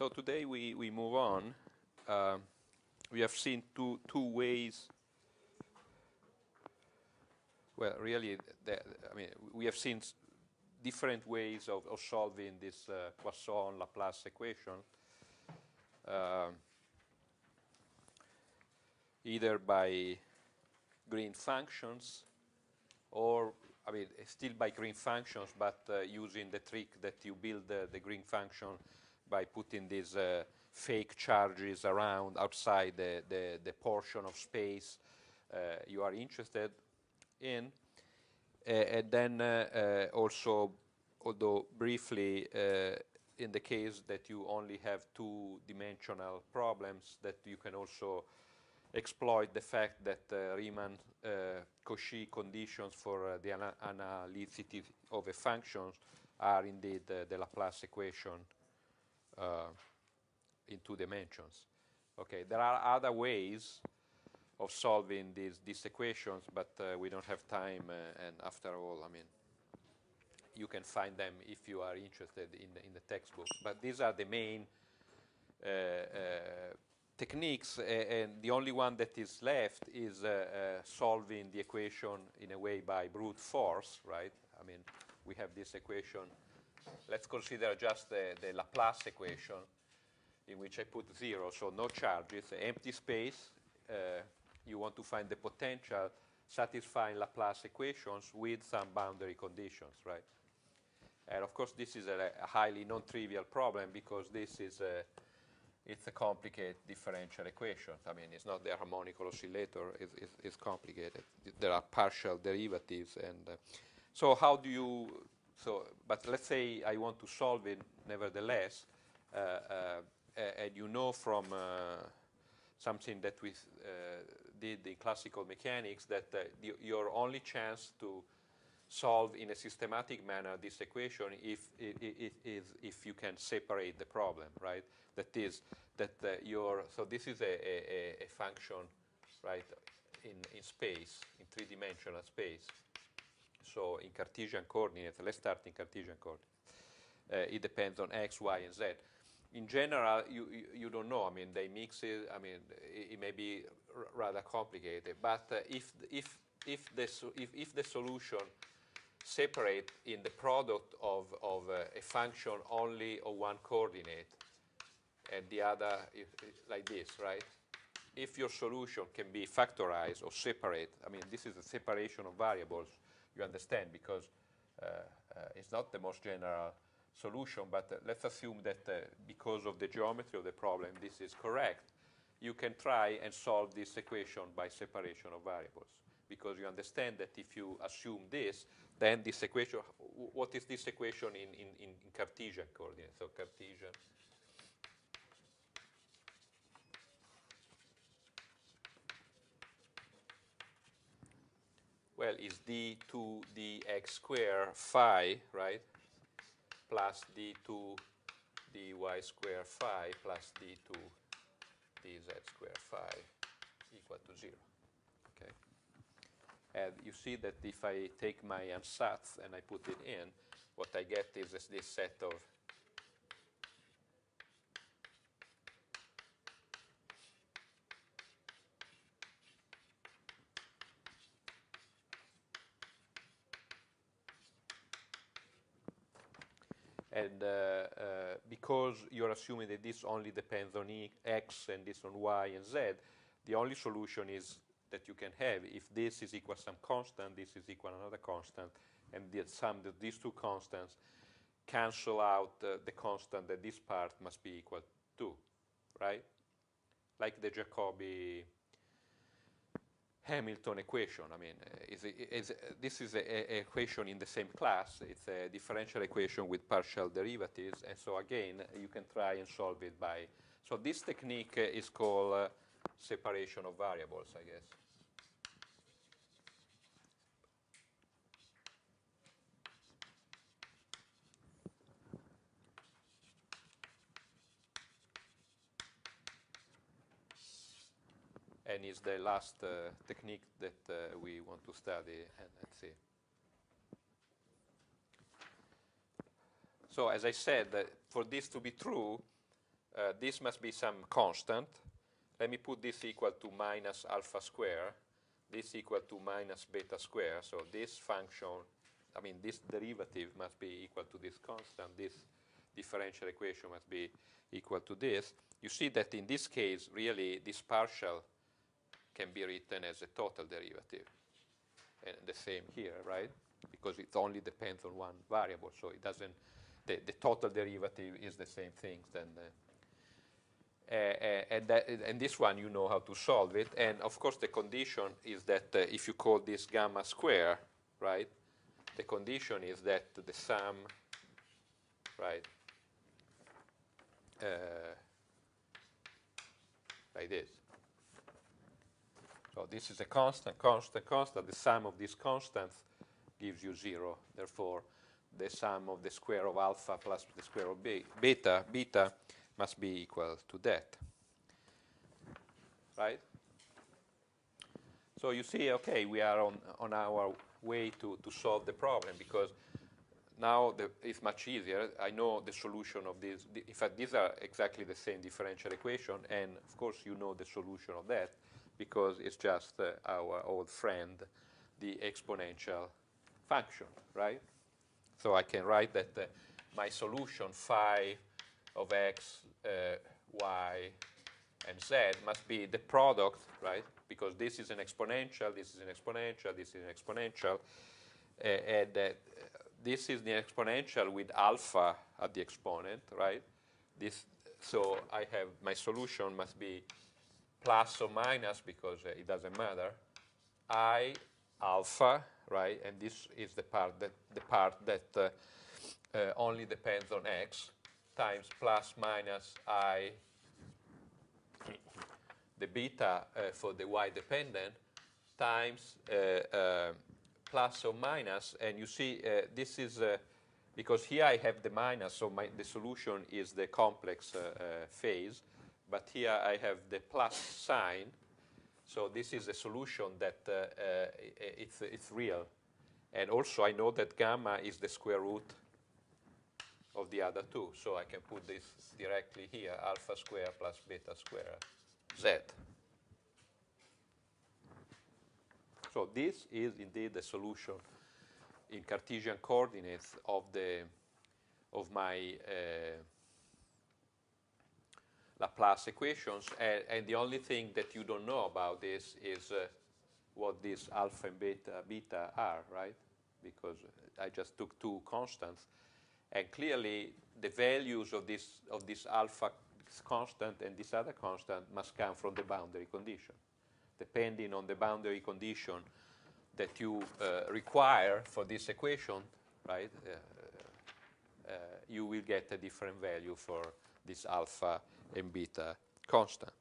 So today we, we move on. Uh, we have seen two, two ways. Well, really, the, I mean, we have seen different ways of, of solving this uh, Poisson-Laplace equation. Uh, either by green functions or, I mean, still by green functions, but uh, using the trick that you build the, the green function by putting these uh, fake charges around outside the, the, the portion of space uh, you are interested in. Uh, and then uh, uh, also, although briefly, in the case that you only have two-dimensional problems, that you can also exploit the fact that uh, Riemann uh, Cauchy conditions for uh, the ana analyticity of a function are indeed the Laplace equation in two dimensions. Okay, there are other ways of solving these, these equations, but uh, we don't have time, uh, and after all, I mean, you can find them if you are interested in the, in the textbook. But these are the main uh, techniques, and the only one that is left is solving the equation in a way by brute force, right? I mean, we have this equation. Let's consider just the, the Laplace equation in which I put zero, so no charges, empty space. Uh, you want to find the potential satisfying Laplace equations with some boundary conditions, right? And of course, this is a, a highly non-trivial problem because this is a, it's a complicated differential equation. I mean, it's not the harmonic oscillator, it's, it's, it's complicated. There are partial derivatives. And uh, so how do you, so, but let's say I want to solve it nevertheless. Uh, uh, and you know from uh, something that we did in classical mechanics that the, your only chance to solve in a systematic manner this equation if, if, if, if you can separate the problem, right? That is, that uh, your, so this is a, a, a, function, right, in, in space, in three-dimensional space. So in Cartesian coordinates, let's start in Cartesian coordinates. Uh, it depends on x, y, and z in general, you, you, you, don't know. I mean, they mix it. I mean, it, it may be rather complicated. But uh, if, if, if, the, if, if the solution separate in the product of, of uh, a function only of one coordinate and the other if, like this, right? If your solution can be factorized or separate, I mean, this is a separation of variables, you understand, because uh, uh it's not the most general solution, but uh, let's assume that because of the geometry of the problem, this is correct. You can try and solve this equation by separation of variables because you understand that if you assume this, then this equation, what is this equation in, in, in Cartesian coordinates? So Cartesian well, is d 2 dx square phi, right? plus d2 dy square phi plus d2 dz square phi equal to 0. Okay. And you see that if I take my ansatz and I put it in, what I get is this set of And uh, uh, because you're assuming that this only depends on e x and this on y and z, the only solution is that you can have if this is equal to some constant, this is equal to another constant, and the sum of these two constants cancel out uh, the constant that this part must be equal to, right? Like the Jacobi Hamilton equation. I mean, is, is, this is an equation in the same class. It's a differential equation with partial derivatives. And so again, you can try and solve it by. So this technique is called uh, separation of variables, I guess. And is the last uh, technique that uh, we want to study and, and, see. So as I said, for this to be true, uh, this must be some constant. Let me put this equal to minus alpha square, this equal to minus beta square. So this function, I mean this derivative must be equal to this constant. This differential equation must be equal to this. You see that in this case, really, this partial can be written as a total derivative. And the same here, right? Because it only depends on one variable, so it doesn't, the, the total derivative is the same thing than the, uh, and, that, and, this one you know how to solve it. And of course the condition is that uh, if you call this gamma square, right, the condition is that the sum, right, uh, like this. So this is a constant, constant, constant. The sum of these constants gives you zero. Therefore, the sum of the square of alpha plus the square of beta, beta must be equal to that. Right? So you see, okay, we are on, on our way to, to solve the problem because now the, it's much easier. I know the solution of this. In fact, these are exactly the same differential equation, and of course you know the solution of that because it's just uh, our old friend, the exponential function, right? So I can write that uh, my solution phi of x, uh, y, and z must be the product, right? Because this is an exponential, this is an exponential, this is an exponential, and uh, this is the exponential with alpha at the exponent, right? This, so I have my solution must be plus or minus because uh, it doesn't matter. I alpha, right? And this is the part that the part that uh, uh, only depends on x times plus minus i the beta uh, for the y dependent times uh, uh, plus or minus, and you see this is because here I have the minus, so my, the solution is the complex phase, but here I have the plus sign, so this is a solution that uh, uh, it's, it's real. And also I know that gamma is the square root of the other two, so I can put this directly here, alpha square plus beta square z. So this is indeed the solution in Cartesian coordinates of the of my uh, Laplace equations, and, and, the only thing that you don't know about this is uh, what these alpha and beta, beta are, right? Because I just took two constants, and clearly the values of this of this alpha constant and this other constant must come from the boundary condition. Depending on the boundary condition that you uh, require for this equation, right, uh, uh, you will get a different value for this alpha and beta constant.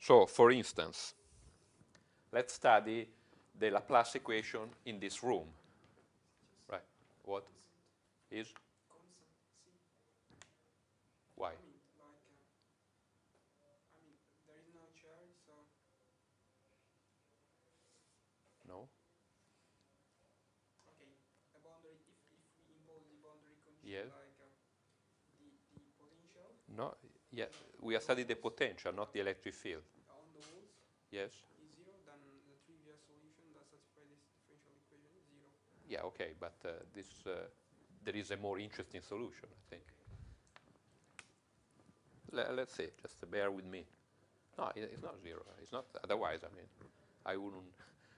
So, for instance, let's study the Laplace equation in this room. Right? What is? Why? No. Okay, the boundary. If, if we impose the boundary condition, yes. like uh, the, the potential. No. Yeah, we are studying the potential, not the electric field. On the walls. Yes. Is zero. The trivial solution that satisfies this differential equation is zero. Yeah. Okay, but uh, this uh, there is a more interesting solution, I think. Let, us see, just bear with me. No, it, it's not zero. It's not, otherwise, I mean, I wouldn't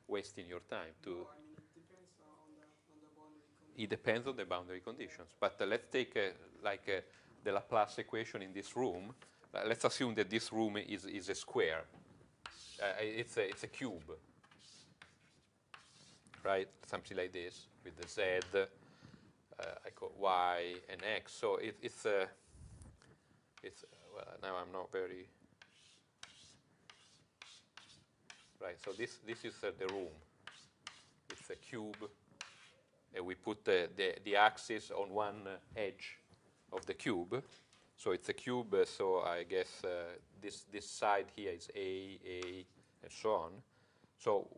wasting your time to... No, I mean, it depends on the, boundary conditions. It depends on the boundary conditions. But uh, let's take, uh, like, uh, the Laplace equation in this room. Uh, let's assume that this room is, is a square. Uh, it's, a, it's a cube, right? Something like this, with the z, uh, I call y and x. So it, it's a, it's well now I'm not very right. So this this is uh, the room. It's a cube, and we put the the, the axis on one uh, edge of the cube. So it's a cube. Uh, so I guess uh, this this side here is a a and so on. So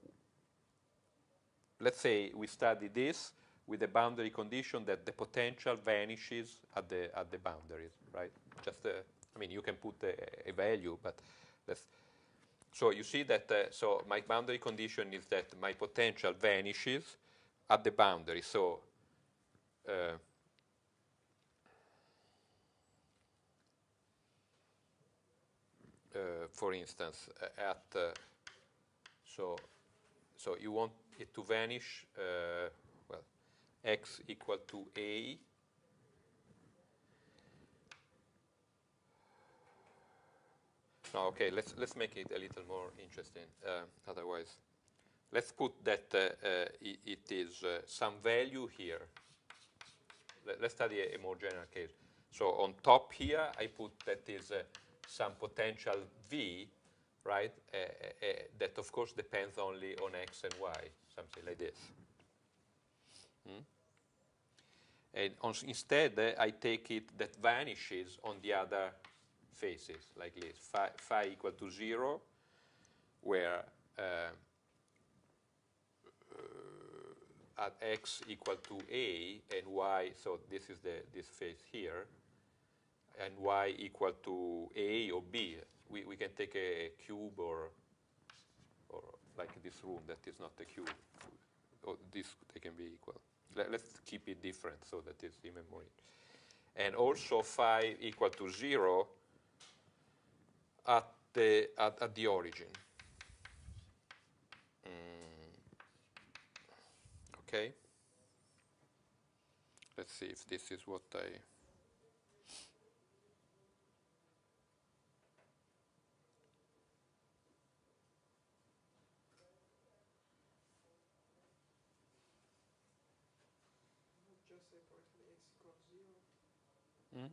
let's say we study this with the boundary condition that the potential vanishes at the, at the boundaries, right? just, uh, I mean, you can put a, a value, but let's, so you see that, uh, so my boundary condition is that my potential vanishes at the boundary. So uh, for instance, uh, at uh, so so you want it to vanish. Uh, well, x equal to a. No, okay. Let's let's make it a little more interesting. Uh, otherwise, let's put that uh, it, it is some value here. Let, us study a, a, more general case. So on top here, I put that is some potential v, right, uh, uh, that of course depends only on x and y, something like this. Hmm? And on, instead, I take it that vanishes on the other faces, like this, phi, phi equal to 0, where uh, uh, at x equal to a and y, so this is the this face here, and y equal to a or b. We, we can take a cube or, or like this room that is not a cube. Or this, they can be equal. Let, us keep it different so that it's even more. And also phi equal to 0 at the, at, at the origin. Mm. Okay. Let's see if this is what I Mm.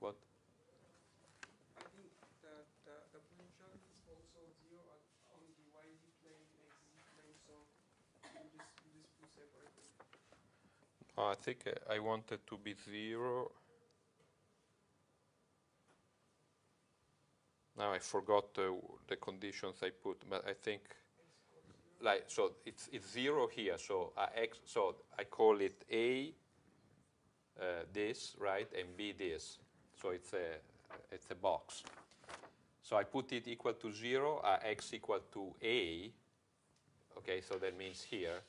What? I think that the, the potential is also zero on the YZ plane, XZ plane, so you just, you just put separately. Oh, I think uh, I wanted to be zero. Now I forgot uh, the conditions I put, but I think like so it's it's zero here. So uh, x so I call it a uh, this right and b this. So it's a it's a box. So I put it equal to zero uh, x equal to a okay so that means here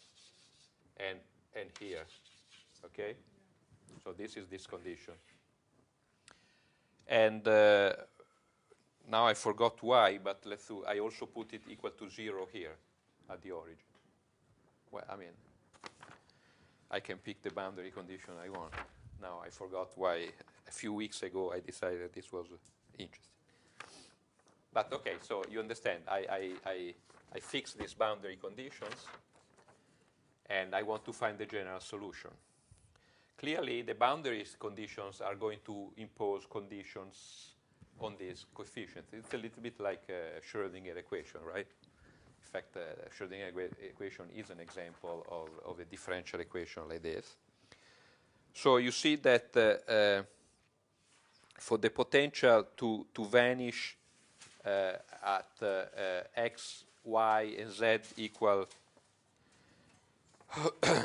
and and here okay? So this is this condition. And uh, now I forgot why but let's do I also put it equal to zero here at the origin. Well, I mean, I can pick the boundary condition I want. Now I forgot why a few weeks ago I decided this was interesting. But okay, so you understand, I, I, I, I fix these boundary conditions and I want to find the general solution. Clearly, the boundaries conditions are going to impose conditions on these coefficients. It's a little bit like uh, a Schrodinger equation, right? In fact, the uh, Schrodinger equation is an example of, of a differential equation like this. So you see that uh, uh, for the potential to, to vanish uh, at uh, uh, x, y, and z equal um,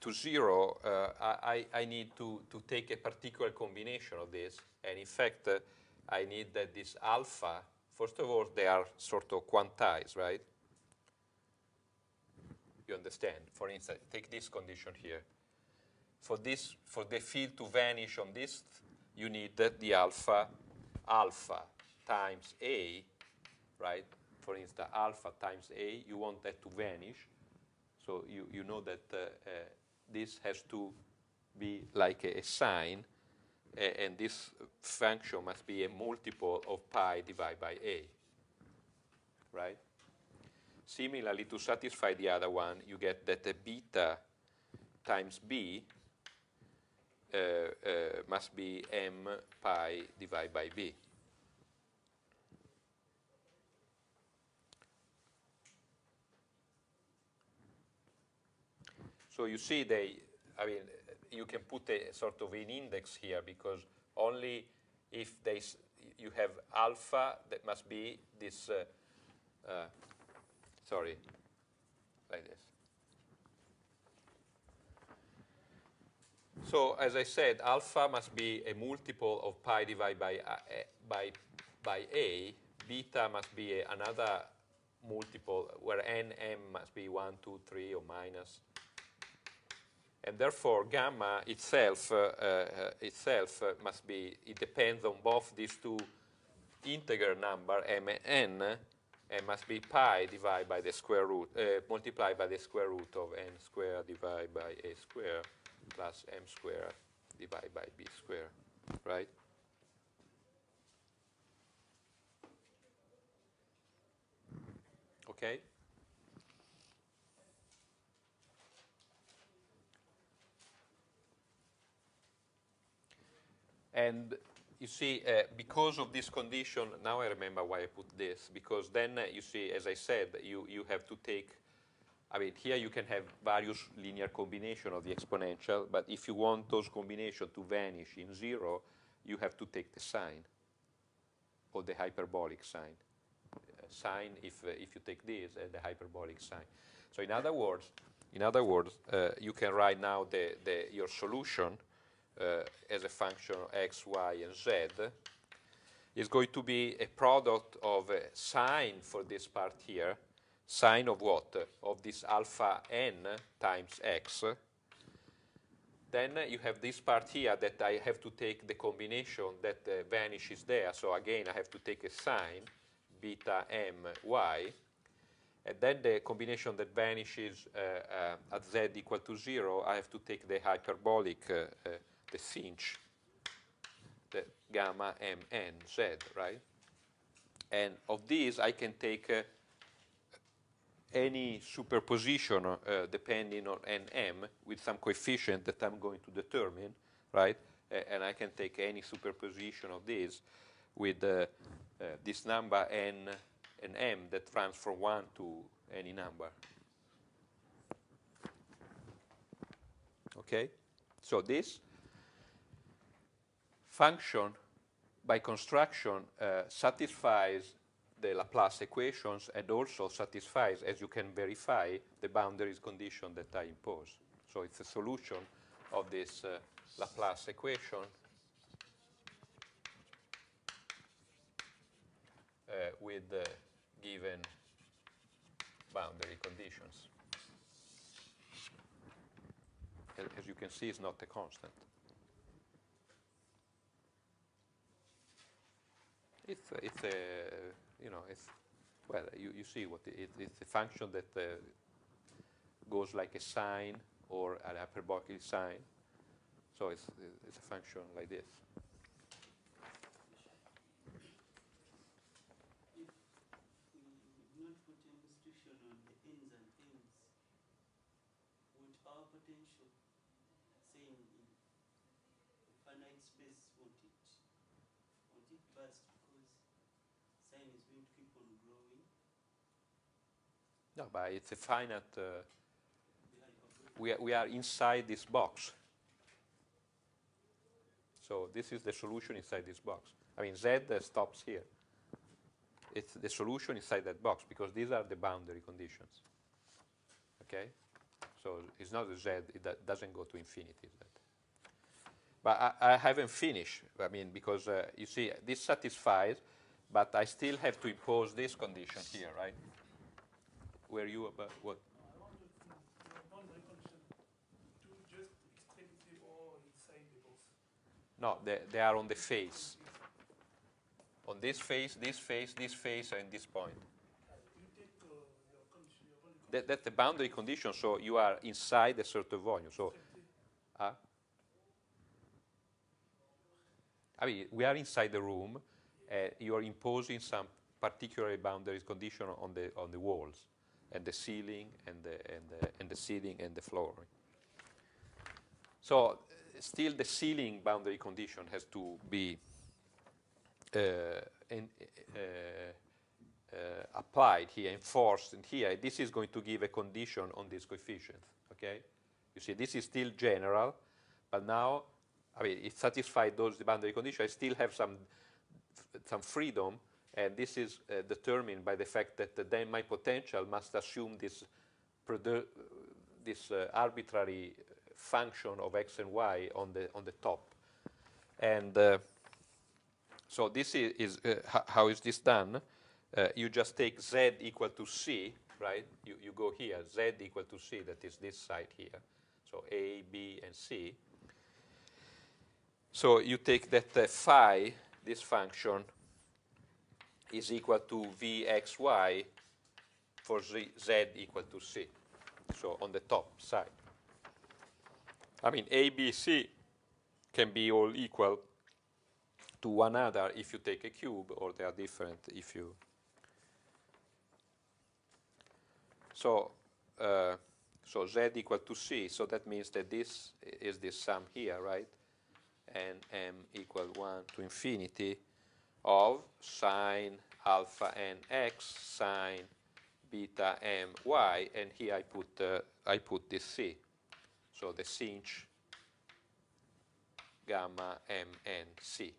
to zero, I, I need to, to take a particular combination of this. And in fact, I need that this alpha, first of all, they are sort of quantized, right? You understand? For instance, take this condition here. For this, for the field to vanish on this, you need that the alpha, alpha times A, right? For instance, alpha times A, you want that to vanish. So you, you know that uh, uh, this has to be like a, a sine and this function must be a multiple of pi divided by a, right? Similarly, to satisfy the other one, you get that the beta times b uh, uh, must be m pi divided by b. So you see they, I mean, you can put a sort of an index here because only if you have alpha that must be this uh, uh, sorry like this. So as I said alpha must be a multiple of pi divided by uh, a, by by a. Beta must be a, another multiple where n m must be 1 2 3 or minus and therefore, gamma itself, uh, uh, itself uh, must be, it depends on both these two integer number, m and n, and must be pi divided by the square root, uh, multiplied by the square root of n squared divided by a squared plus m squared divided by b squared, right? Okay? And you see, uh, because of this condition, now I remember why I put this, because then uh, you see, as I said, you, you have to take, I mean, here you can have various linear combination of the exponential, but if you want those combinations to vanish in zero, you have to take the sine, or the hyperbolic sine. Uh, sine if, uh, if you take this, uh, the hyperbolic sine. So in other words, in other words, uh, you can write now the, the, your solution as a function of x, y, and z is going to be a product of a sine for this part here, sine of what? Of this alpha n times x. Then uh, you have this part here that I have to take the combination that uh, vanishes there. So again, I have to take a sine, beta m y. And then the combination that vanishes uh, uh, at z equal to 0, I have to take the hyperbolic uh, uh, the sinh, the gamma m n z, right? And of these, I can take uh, any superposition uh, depending on n m with some coefficient that I'm going to determine, right? and I can take any superposition of these with uh, uh, this number n and m that runs from 1 to any number. Okay? So this function by construction uh, satisfies the Laplace equations and also satisfies, as you can verify, the boundaries condition that I impose. So it's a solution of this uh, Laplace equation uh, with the given boundary conditions. As you can see, it's not a constant. It's a, it's a you know it's well you, you see what it, it's a function that uh, goes like a sine or an hyperbolic sine. So it's it's a function like this. If we not put any restriction on the ends and ends, would our potential, saying in a finite space, won't it, won't it burst because sine is going to keep on growing No, but it's a finite. Uh, we are, we are inside this box. So this is the solution inside this box. I mean, Z uh, stops here. It's the solution inside that box because these are the boundary conditions. Okay? So it's not a Z, it doesn't go to infinity. But I, I haven't finished. I mean, because uh, you see, this satisfies, but I still have to impose this condition here, right? Where you about what? No, they, they are on the face. On this face, this face, this face, and this point. That, that's the boundary condition, so you are inside a certain volume. So, uh, I mean, we are inside the room. Uh, you are imposing some particular boundary condition on the on the walls, and the ceiling, and the and the, and the ceiling and the flooring. So, still, the ceiling boundary condition has to be uh, in, uh, uh, applied here, enforced in here, this is going to give a condition on this coefficient, okay? You see, this is still general, but now, I mean, it satisfied those boundary conditions. I still have some, some freedom, and this is uh, determined by the fact that then my potential must assume this, this uh, arbitrary function of x and y on the on the top. And uh, so this is, is uh, how is this done? Uh, you just take z equal to c, right? You, you go here, z equal to c, that is this side here. So a, b, and c. So you take that uh, phi, this function, is equal to vxy for z, z equal to c. So on the top side. I mean, a, b, c can be all equal to one another if you take a cube, or they are different if you. So, uh, so z equal to c. So that means that this is this sum here, right? And m equal one to infinity of sine alpha n x sine beta m y, and here I put uh, I put this c. So the sinh gamma m n c.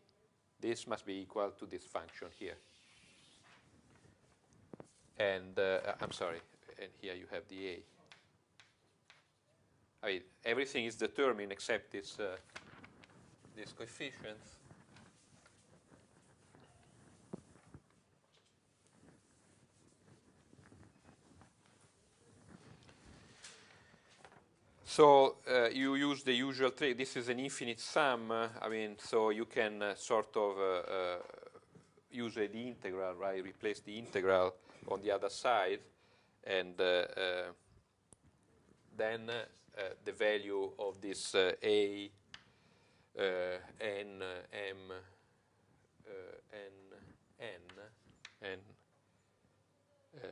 This must be equal to this function here. And uh, I'm sorry, and here you have the a. I mean, everything is determined except this uh, this coefficients. So uh, you use the usual trick. This is an infinite sum. uh, I mean, so you can uh, sort of uh, uh, use the integral, right? Replace the integral on the other side, and uh, then the value of this a n m n n n uh,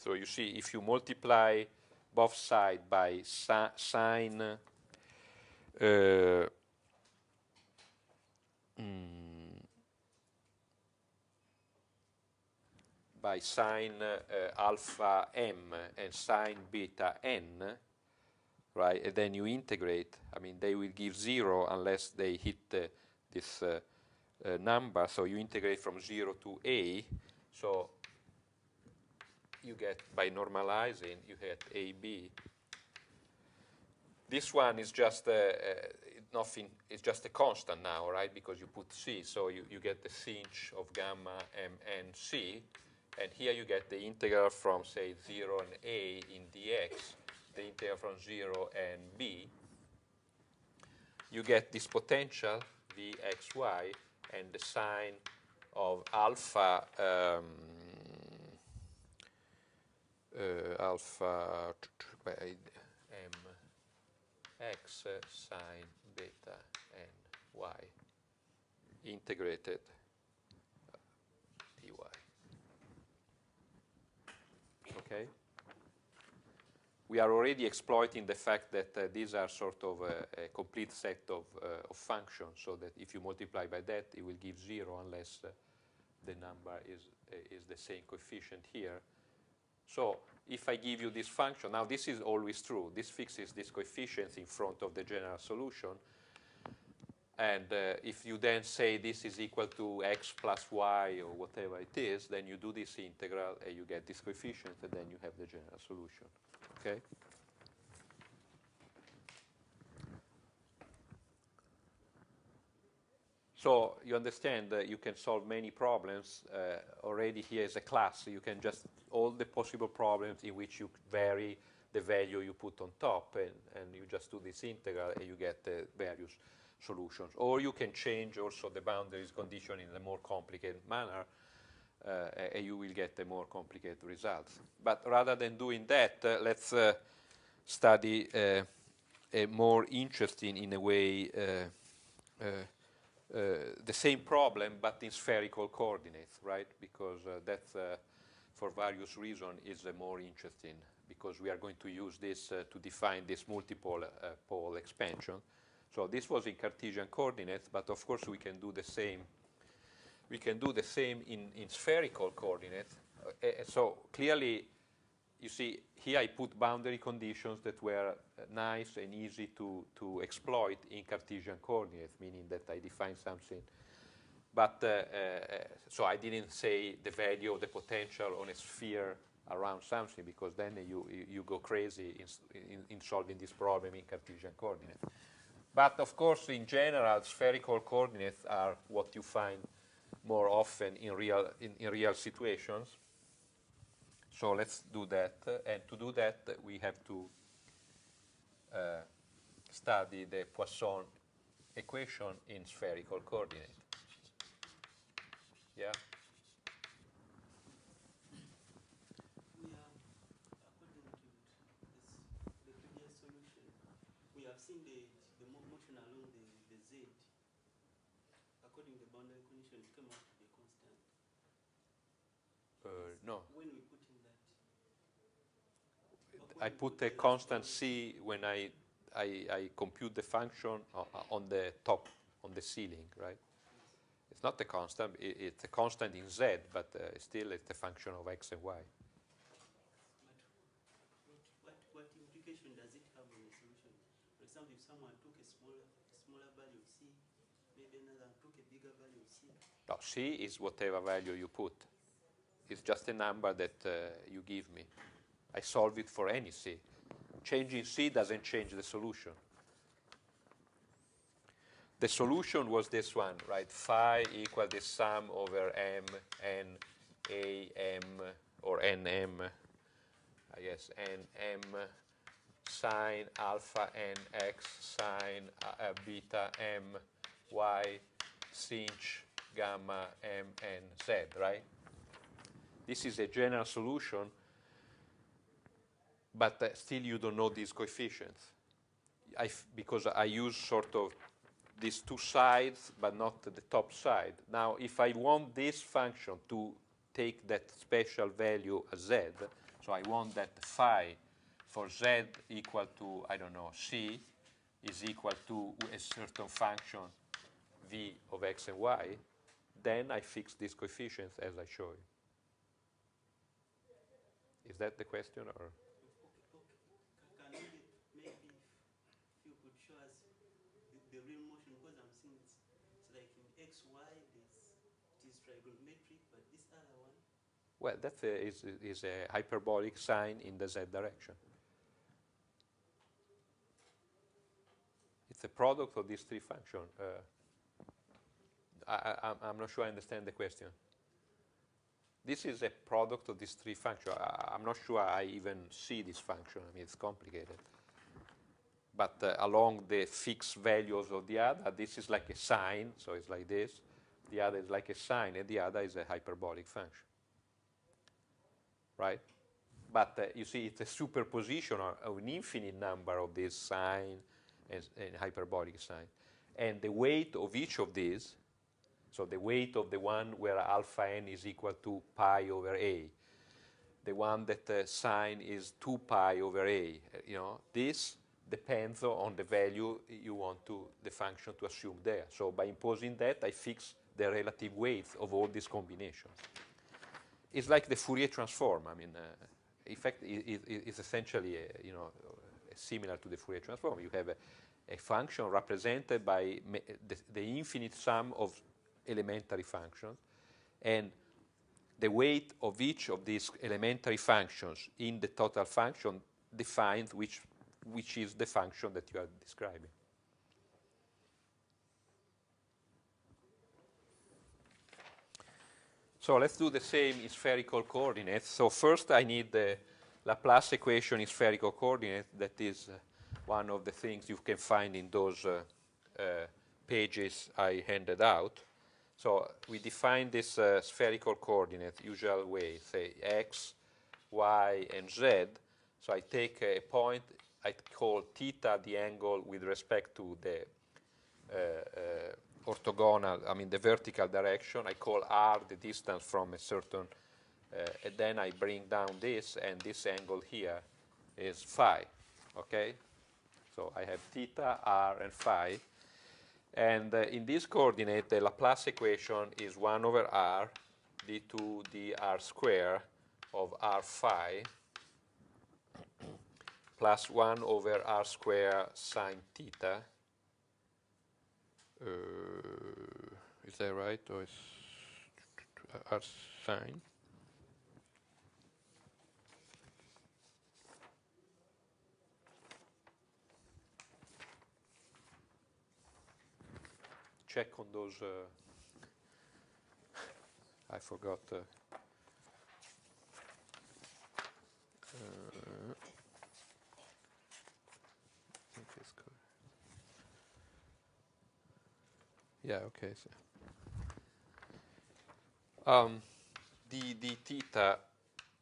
So you see, if you multiply both sides by si- sine uh, mm, by sine uh, alpha m and sine beta n, right? And then you integrate. I mean, they will give zero unless they hit uh, this uh, uh, number. So you integrate from zero to a. So you get by normalizing, you get AB. This one is just uh, nothing. It's just a constant now, right? Because you put c, so you, you get the sinh of gamma m n c, and here you get the integral from say zero and a in dx, the integral from zero and b. You get this potential vxy and the sine of alpha. Um, alpha by m x uh, sine beta n y integrated uh, dy. Okay? We are already exploiting the fact that uh, these are sort of a, a complete set of, uh, of functions, so that if you multiply by that, it will give zero unless uh, the number is, uh, is the same coefficient here. So if I give you this function, now this is always true. This fixes this coefficient in front of the general solution. And uh, if you then say this is equal to x plus y or whatever it is, then you do this integral and you get this coefficient and then you have the general solution. Okay? So you understand that you can solve many problems uh, already here as a class. So you can just all the possible problems in which you vary the value you put on top, and, and you just do this integral and you get the various solutions. Or you can change also the boundaries condition in a more complicated manner, uh, and you will get a more complicated results. But rather than doing that, uh, let's uh, study uh, a more interesting, in a way, uh, uh, uh, the same problem but in spherical coordinates, right? Because uh, that's, uh, for various reasons, is uh, more interesting because we are going to use this uh, to define this multiple uh, pole expansion. So this was in Cartesian coordinates, but of course we can do the same. We can do the same in, in spherical coordinates. Uh, uh, so clearly, you see, here I put boundary conditions that were uh, nice and easy to, to exploit in Cartesian coordinates, meaning that I define something But uh, uh, so I didn't say the value of the potential on a sphere around something because then you, you, go crazy in, in, in solving this problem in Cartesian coordinates. But of course, in general, spherical coordinates are what you find more often in real, in, in real situations. So let's do that. And to do that, we have to uh, study the Poisson equation in spherical coordinate. Yeah? According to the previous solution, we have seen the, the motion along the, the z. According to the boundary condition, came out to be constant. Uh, no, When we put in that. I put a constant c when I, I, I compute the function on the top, on the ceiling, right? It's not a constant, it's a constant in z, but uh, still it's a function of x and y. But what, what, what implication does it have on the solution? For example, if someone took a smaller, a smaller value of c, maybe another took a bigger value of c. No, c is whatever value you put. It's just a number that uh, you give me. I solve it for any c. Changing c doesn't change the solution. The solution was this one, right? Phi equal the sum over m, n, a, m, or nm, I guess, n, m, sine alpha n x sine uh, uh, beta m y sinh gamma m n z, right? This is a general solution, but uh, still you don't know these coefficients. Because I use sort of these two sides, but not the top side. Now, if I want this function to take that special value as z, so I want that phi for z equal to, I don't know, c is equal to a certain function v of x and y, then I fix these coefficients as I show you. Is that the question or? Okay, okay. Ca- Can you get, maybe if you could show us the, the real motion, because I'm seeing it's, it's like in x, y, this, it is trigonometric, but this other one, Well, that uh, is, is a hyperbolic sine in the z direction. It's a product of these three functions. Uh, I, I'm not sure I understand the question. This is a product of these three functions. I, I'm not sure I even see this function. I mean, it's complicated. But uh, along the fixed values of the other, this is like a sine, so it's like this. The other is like a sine, and the other is a hyperbolic function right? But uh, you see, it's a superposition of, an infinite number of these sine and, and hyperbolic sine. And the weight of each of these, so the weight of the one where alpha n is equal to pi over a, the one that uh, sine is 2 pi over a, you know, this depends on the value you want to, the function to assume there. So by imposing that, I fix the relative weights of all these combinations it's like the Fourier transform. I mean, uh, in fact, it, it, it's essentially, uh, you know, similar to the Fourier transform. You have a, a function represented by the, the infinite sum of elementary functions, and the weight of each of these elementary functions in the total function defines which, which is the function that you are describing. So let's do the same in spherical coordinates. So first I need the Laplace equation in spherical coordinates. That is uh, one of the things you can find in those uh, uh, pages I handed out. So we define this uh, spherical coordinate usual way, say x, y, and z. So I take a point, I call theta the angle with respect to the uh, uh, orthogonal, I mean the vertical direction. I call r the distance from a certain, uh, and then I bring down this, and this angle here is phi. Okay, so I have theta, r, and phi. And uh, in this coordinate, the Laplace equation is 1 over r d2 dr square of r phi plus 1 over r square sine theta. Uh, is that right? Or is r sine? Check on those. Uh, I forgot. Uh, uh, I think it's good. Yeah, okay. So. Um, d d theta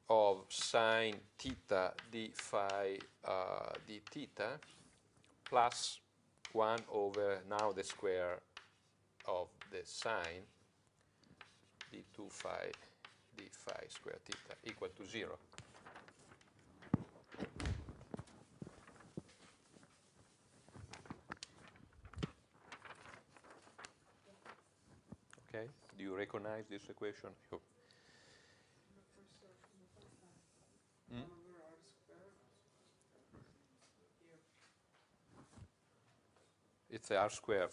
of sine theta d phi uh, d theta plus 1 over now the square of the sine d2 phi d phi square theta equal to 0. Okay, do you recognize this equation? You- In the first in the first time. Hmm? One r square. It's a r square.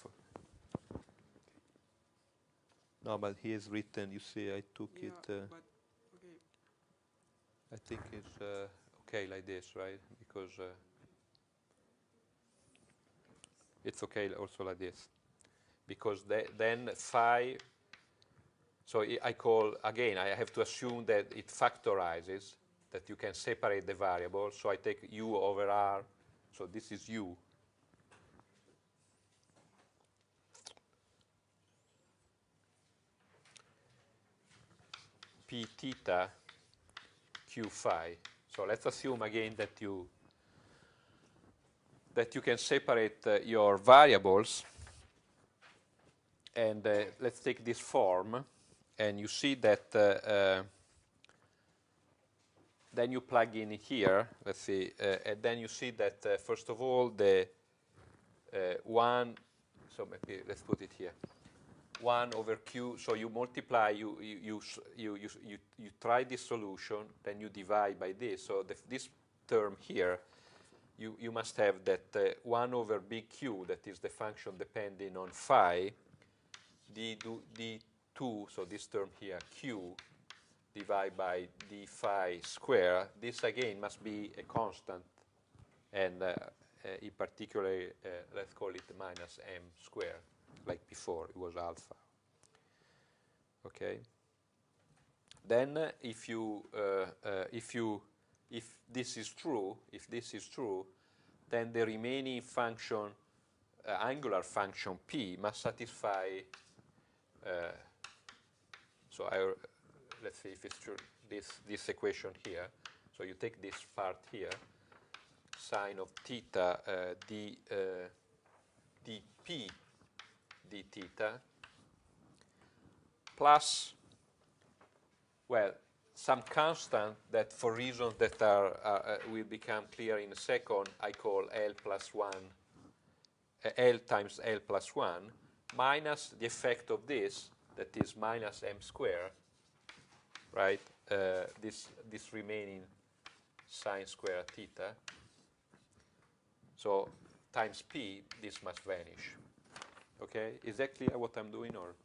No, but he has written, you see, I took Yeah, it, uh, but okay. I think it's uh, okay like this, right? Because uh, it's okay also like this. Because the, then phi, so I- call, again, I have to assume that it factorizes, that you can separate the variables. So I take u over r, so this is u. p theta q phi. So let's assume again that you that you can separate uh, your variables and uh, let's take this form and you see that uh, uh, then you plug in here let's see uh, and then you see that first of all the one so maybe let's put it here 1 over q, so you multiply, you, you, you, you, you, try this solution, then you divide by this. So the, this term here, you, you must have that uh, 1 over big Q, that is the function depending on phi, d, do, d2, so this term here, q, divided by d phi square. This again must be a constant, and uh, uh, in particular, uh, let's call it minus m square like before, it was alpha. Okay. Then, uh, if you if you if this is true, if this is true, then the remaining function, uh, angular function p, must satisfy. Uh, so I, let's see if it's true. This this equation here. So you take this part here, sine of theta uh, d uh, dp d theta plus, well, some constant that for reasons that are uh, uh, will become clear in a second, I call L plus 1, uh, L times L plus 1, minus the effect of this, that is minus m square, right? Uh, this, this remaining sine square theta. So times p, this must vanish. Okay, is that clear what I'm doing or?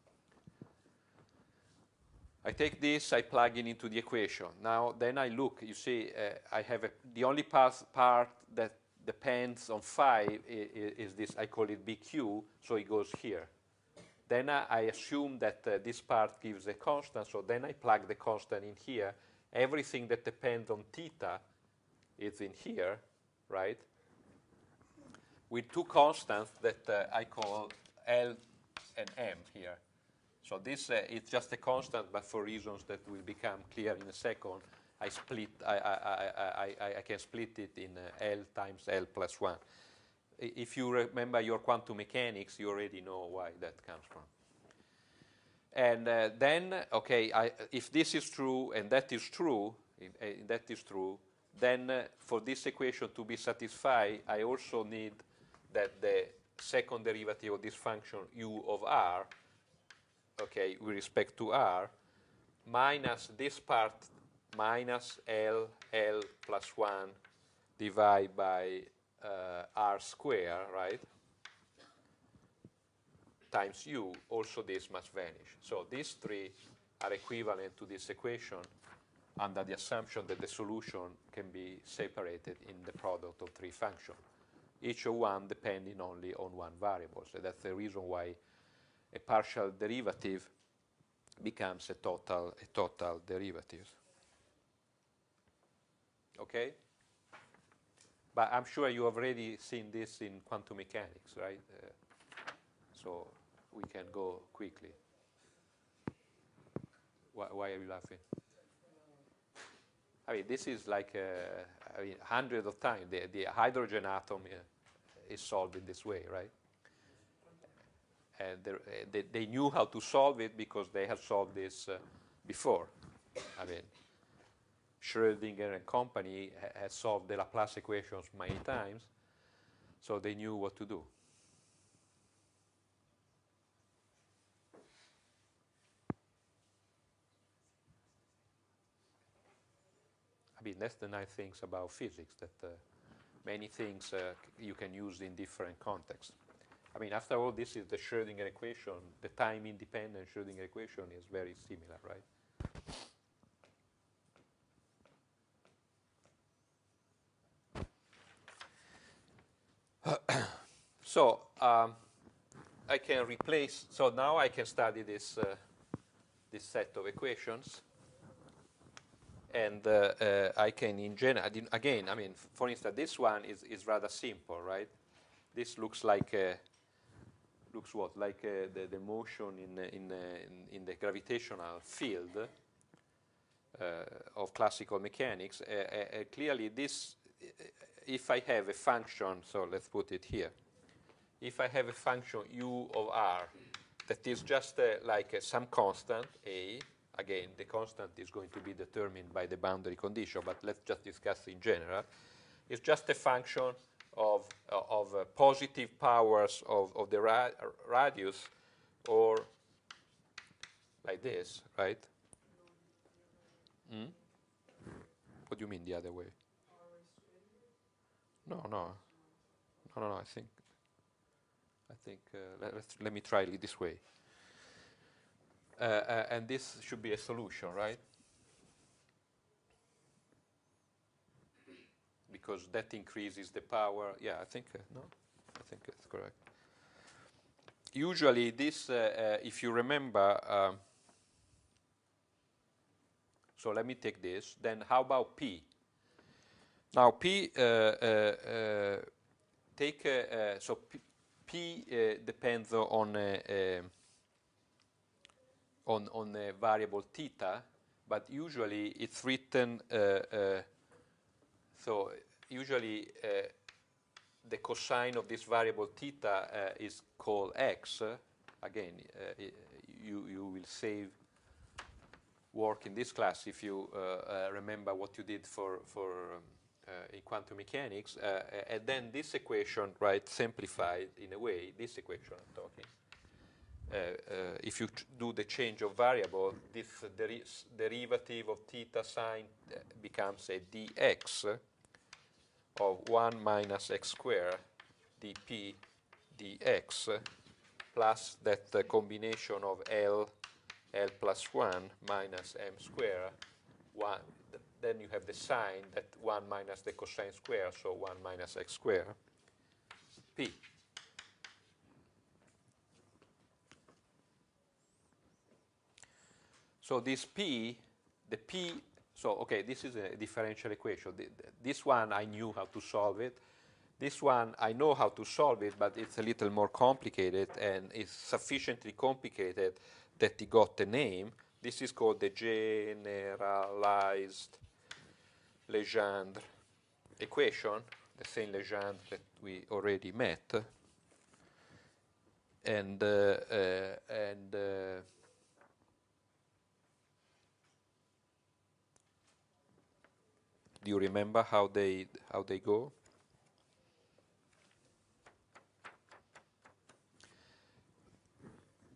I take this, I plug it into the equation. Now, then I look, you see, uh, I have a, the only part, part that depends on phi is, is this, I call it BQ, so it goes here. Then I assume that uh, this part gives a constant, so then I plug the constant in here. Everything that depends on theta is in here, right? With two constants that uh, I call L and M here. So this uh, is just a constant, but for reasons that will become clear in a second, I split. I, I, I, I, I can split it in uh, L times L plus 1. If you remember your quantum mechanics, you already know why that comes from. And uh, then, okay, I, if this is true and that is true, if, uh, that is true, then uh, for this equation to be satisfied, I also need that the second derivative of this function u of r, okay, with respect to r, minus this part minus L, L plus 1 divided by Uh, r square, right? times u, also this must vanish. So these three are equivalent to this equation under the assumption that the solution can be separated in the product of three functions, each of one depending only on one variable. So that's the reason why a partial derivative becomes a total, a total derivative. Okay? But I'm sure you have already seen this in quantum mechanics, right? Uh, so we can go quickly. Why, why are you laughing? I mean, this is like uh, I mean, hundreds of times. The, the hydrogen atom uh, is solved in this way, right? And uh, they, they, knew how to solve it because they have solved this uh, before. I mean, Schrödinger and company had solved the Laplace equations many times, so they knew what to do. I mean, that's the nice things about physics, that uh, many things uh, you can use in different contexts. I mean, after all, this is the Schrödinger equation. The time-independent Schrödinger equation is very similar, right? So um, I can replace, so now I can study this, uh, this set of equations and uh, uh, I can in general, again, I mean, for instance, this one is, is rather simple, right? This looks like, uh, looks what? Like uh, the, the motion in, uh, in, in, in, the gravitational field of classical mechanics. clearly, this, if I have a function, so let's put it here. If I have a function u of r that is just like some constant, a, again, the constant is going to be determined by the boundary condition, but let's just discuss in general. It's just a function of, uh, of uh, positive powers of, of the ra radius or like this, right? Mm? What do you mean the other way? No, no. No, no, no, I think, I think, uh, let, let me try it this way. Uh, uh, and this should be a solution, right? Because that increases the power. Yeah, I think, no? I think it's correct. Usually this, if you remember, um, so let me take this. Then how about P? Now P, uh, uh, uh, take, so P, P eh, depends on eh, eh, on, on a variable theta, but usually it's written, so usually the cosine of this variable theta is called x. again, you, you will save work in this class if you remember what you did for, for um, in quantum mechanics, uh, and then this equation, right, simplified in a way, this equation I'm talking, uh, uh, if you do the change of variable, this deri derivative of theta sine becomes a dx of 1 minus x squared dp dx plus that uh, combination of L, L plus 1 minus m squared. One, th then you have the sine that 1 minus the cosine square, so 1 minus x squared p. So this P, the P, so okay, this is a differential equation. This one I knew how to solve it. This one I know how to solve it, but it's a little more complicated and it's sufficiently complicated that it got a name. This is called the generalized Legendre equation, the same Legendre that we already met. And, uh, uh, and uh, Do you remember how they how they go?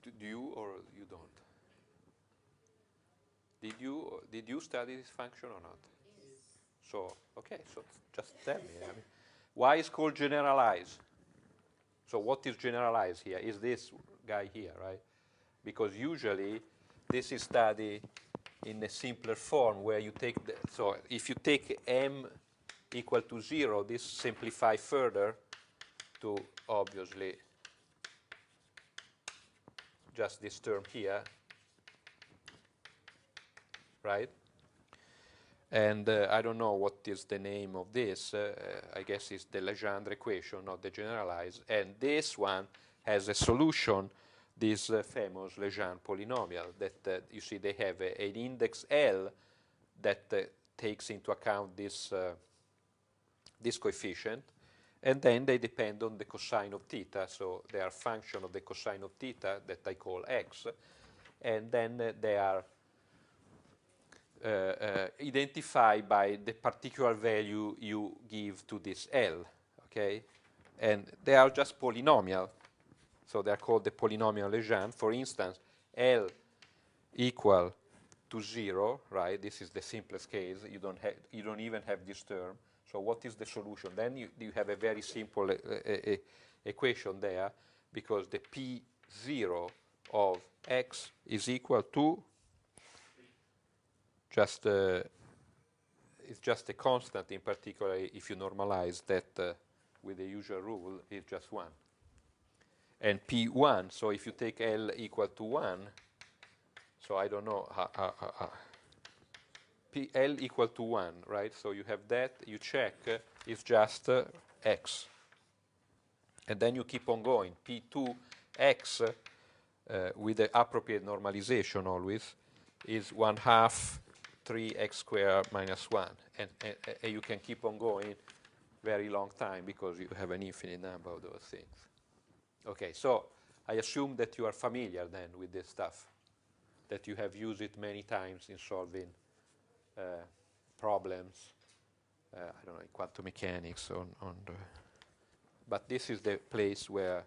Do, you or you don't? Did you did you study this function or not? So okay, so just tell me. I mean, why is called generalize? So what is generalize here? Is this guy here, right? Because usually this is studied in a simpler form where you take the, so if you take m equal to zero, this simplify further to obviously just this term here, right? And uh, I don't know what is the name of this. Uh, I guess it's the Legendre equation, not the generalized. And this one has a solution, this uh, famous Legendre polynomial that uh, you see they have an index L that uh, takes into account this, uh, this coefficient. And then they depend on the cosine of theta, so they are function of the cosine of theta that I call x. And then they are uh, uh, identified by the particular value you give to this L, okay? And they are just polynomial, so they are called the polynomial Legendre. For instance, L equal to zero, right? This is the simplest case. You don't have, you don't even have this term. So what is the solution? Then you, you have a very simple uh, uh, equation there, because the P0 of x is equal to just uh, it's just a constant in particular if you normalize that uh, with the usual rule is just 1 and p1 so if you take l equal to 1 so I don't know how, how, how, p l equal to 1 right? So you have that you check uh, it's just uh, x. And then you keep on going. P2 x uh, with the appropriate normalization always is 1 half 3x squared minus 1. And, and, and, you can keep on going very long time because you have an infinite number of those things. Okay, so I assume that you are familiar then with this stuff, that you have used it many times in solving uh, problems, uh, I don't know, in quantum mechanics on, on the, but this is the place where,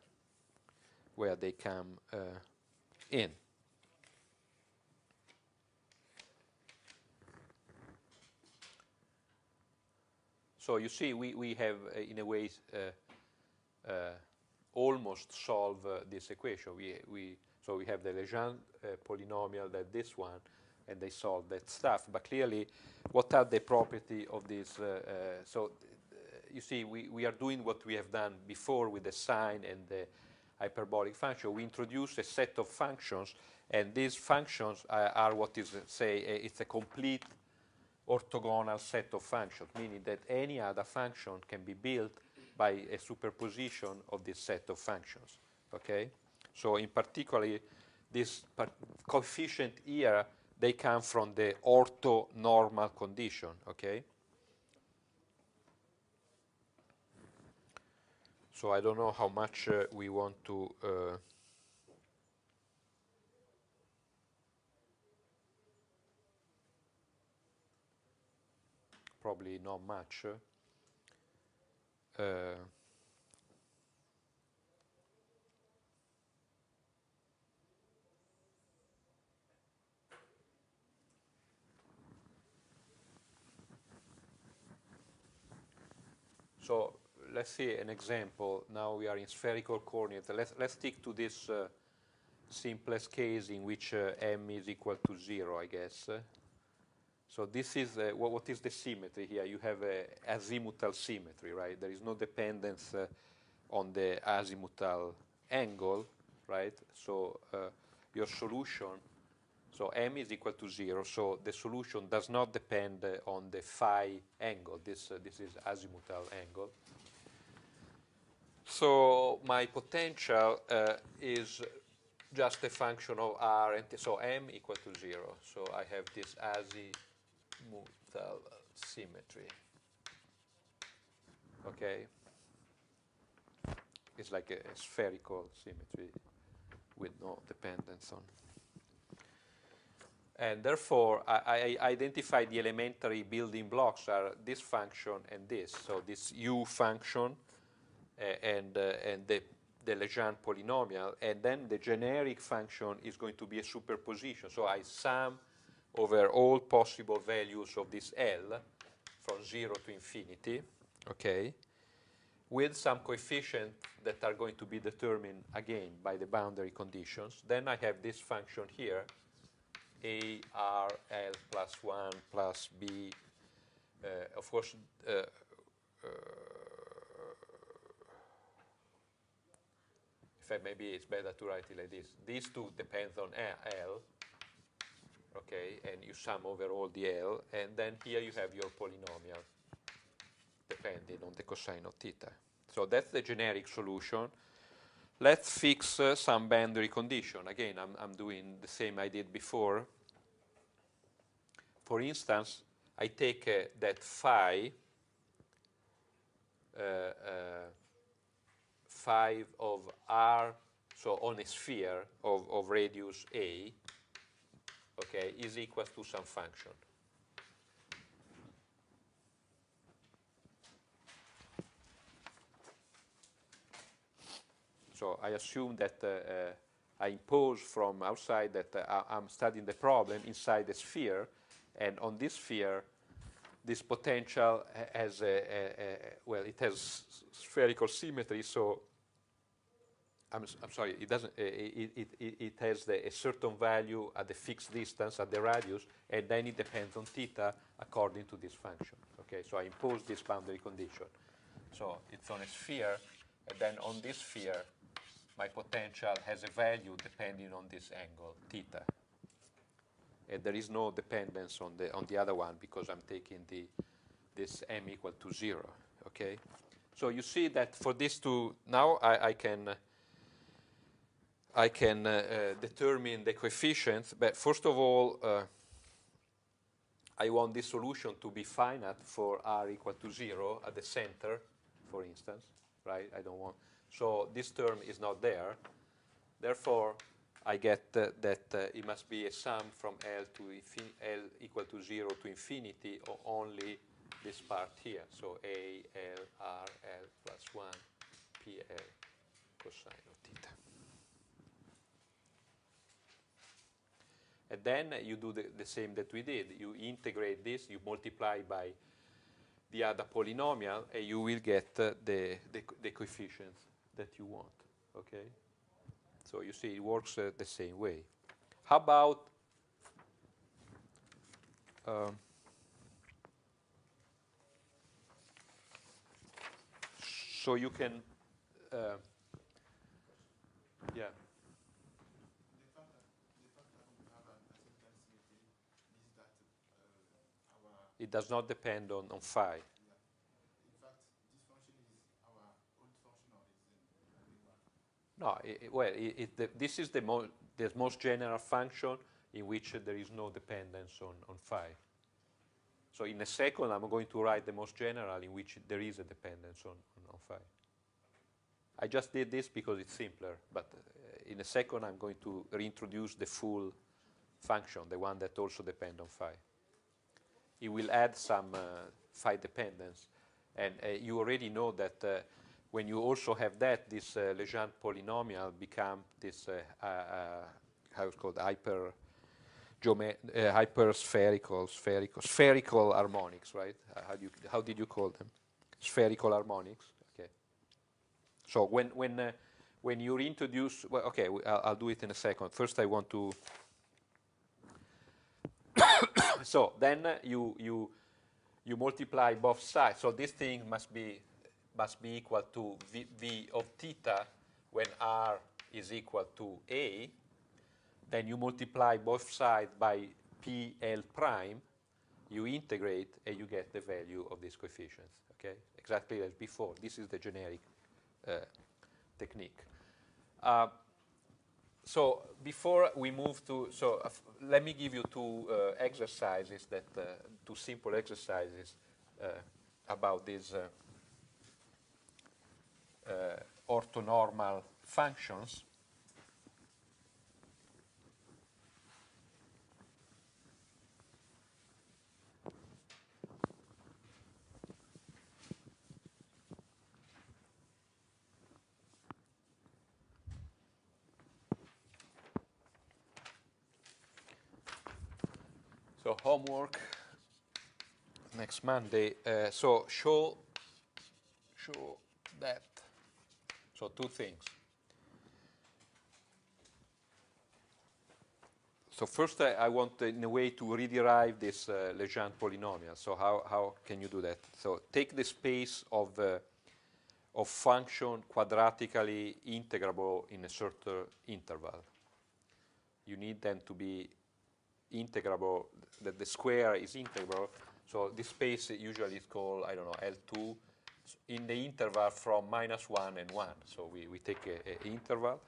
where they come uh, in. So you see, we, we have, uh, in a way, uh, uh, almost solved this equation. We, we, so we have the Legendre polynomial, that this one, and they solve that stuff. But clearly, what are the property of this? So you see, we, we are doing what we have done before with the sine and the hyperbolic function. We introduce a set of functions, and these functions are, what is, say, it's a complete orthogonal set of functions, meaning that any other function can be built by a superposition of this set of functions. Okay? So in particular, this coefficient here, they come from the orthonormal condition. Okay? So I don't know how much uh, we want to uh, probably not much. Uh, so let's see an example. Now we are in spherical coordinates. Let's, let's stick to this uh, simplest case in which uh, m is equal to 0, I guess. So this is, uh, what, what is the symmetry here? You have a azimuthal symmetry, right? There is no dependence uh, on the azimuthal angle, right? So uh, your solution, so m is equal to zero, so the solution does not depend uh, on the phi angle. This, uh, this is azimuthal angle. So my potential uh, is just a function of r, and so m equal to zero. So I have this azimuthal muthal symmetry. Okay? It's like a, a spherical symmetry with no dependence on. And therefore, I, I identify the elementary building blocks are this function and this. So this u function uh, and, uh, and the, the Legendre polynomial. And then the generic function is going to be a superposition. So I sum over all possible values of this L from 0 to infinity, okay? with some coefficient that are going to be determined again by the boundary conditions. Then I have this function here, a r l plus 1 plus b. Uh, of course, uh, uh, in fact, maybe it's better to write it like this. These two depends on L, okay, and you sum over all the L, and then here you have your polynomial depending on the cosine of theta. So that's the generic solution. Let's fix uh, some boundary condition. Again, I'm, I'm doing the same I did before. For instance, I take uh, that phi, uh, uh, phi of r, so on a sphere of, of radius a, okay, is equal to some function. So I assume that uh, uh, I impose from outside that uh, I'm studying the problem inside the sphere, and on this sphere, this potential has a, a, a well, it has spherical symmetry. So I'm, I'm sorry, it doesn't. It, it, it, has the, a certain value at the fixed distance at the radius, and then it depends on theta according to this function. Okay, so I impose this boundary condition. So it's on a sphere, and then on this sphere, my potential has a value depending on this angle, theta. And there is no dependence on the, on the other one because I'm taking the, this m equal to zero, okay? So you see that for this two, now I, I can, I can uh, uh, determine the coefficients, but first of all, uh, I want this solution to be finite for r equal to zero at the center, for instance, right? I don't want, so this term is not there. Therefore, I get uh, that uh, it must be a sum from L to L equal to zero to infinity or only this part here. So A, L, R, L plus 1, P, L cosine of theta. And then you do the, the same that we did. You integrate this, you multiply by the other polynomial, and you will get uh, the, the, the coefficients that you want, okay? So you see, it works uh, the same way. How about um, so you can, uh, yeah. The fact that, the fact that we have an asymptotic symmetry means that uh, our, It does not depend on, on phi. No, i i- well, it, the, this is the, mo the most general function in which there is no dependence on, on phi. So in a second, I'm going to write the most general in which there is a dependence on, on, on phi. I just did this because it's simpler, but uh, in a second, I'm going to reintroduce the full function, the one that also depends on phi. It will add some uh, phi dependence, and uh, you already know that uh, when you also have that, this uh, Legendre polynomial become this, uh, uh, uh, how it's called, hyper, uh, hyperspherical, spherical, spherical harmonics, right? Uh, how, do you, how did you call them? Spherical harmonics, okay. So when, when, uh, when you reintroduce, well, okay, I'll, I'll do it in a second. First I want to, so then you, you, you multiply both sides. So this thing must be must be equal to v, v of theta when r is equal to a. Then you multiply both sides by p l prime. You integrate and you get the value of these coefficients. Okay, exactly as before. This is the generic uh, technique. Uh, so before we move to, so uh, let me give you two uh, exercises that, uh, two simple exercises uh, about these uh, uh, orthonormal functions. So homework next Monday. Uh, so show show that. So two things. So first I, I want in a way to rederive this uh, Legendre polynomial. So how, how can you do that? So take the space of, uh, of function quadratically integrable in a certain interval. You need them to be integrable, that the square is integrable. So this space usually is called, I don't know, L2 in the interval from minus 1 and 1. So we, we take an interval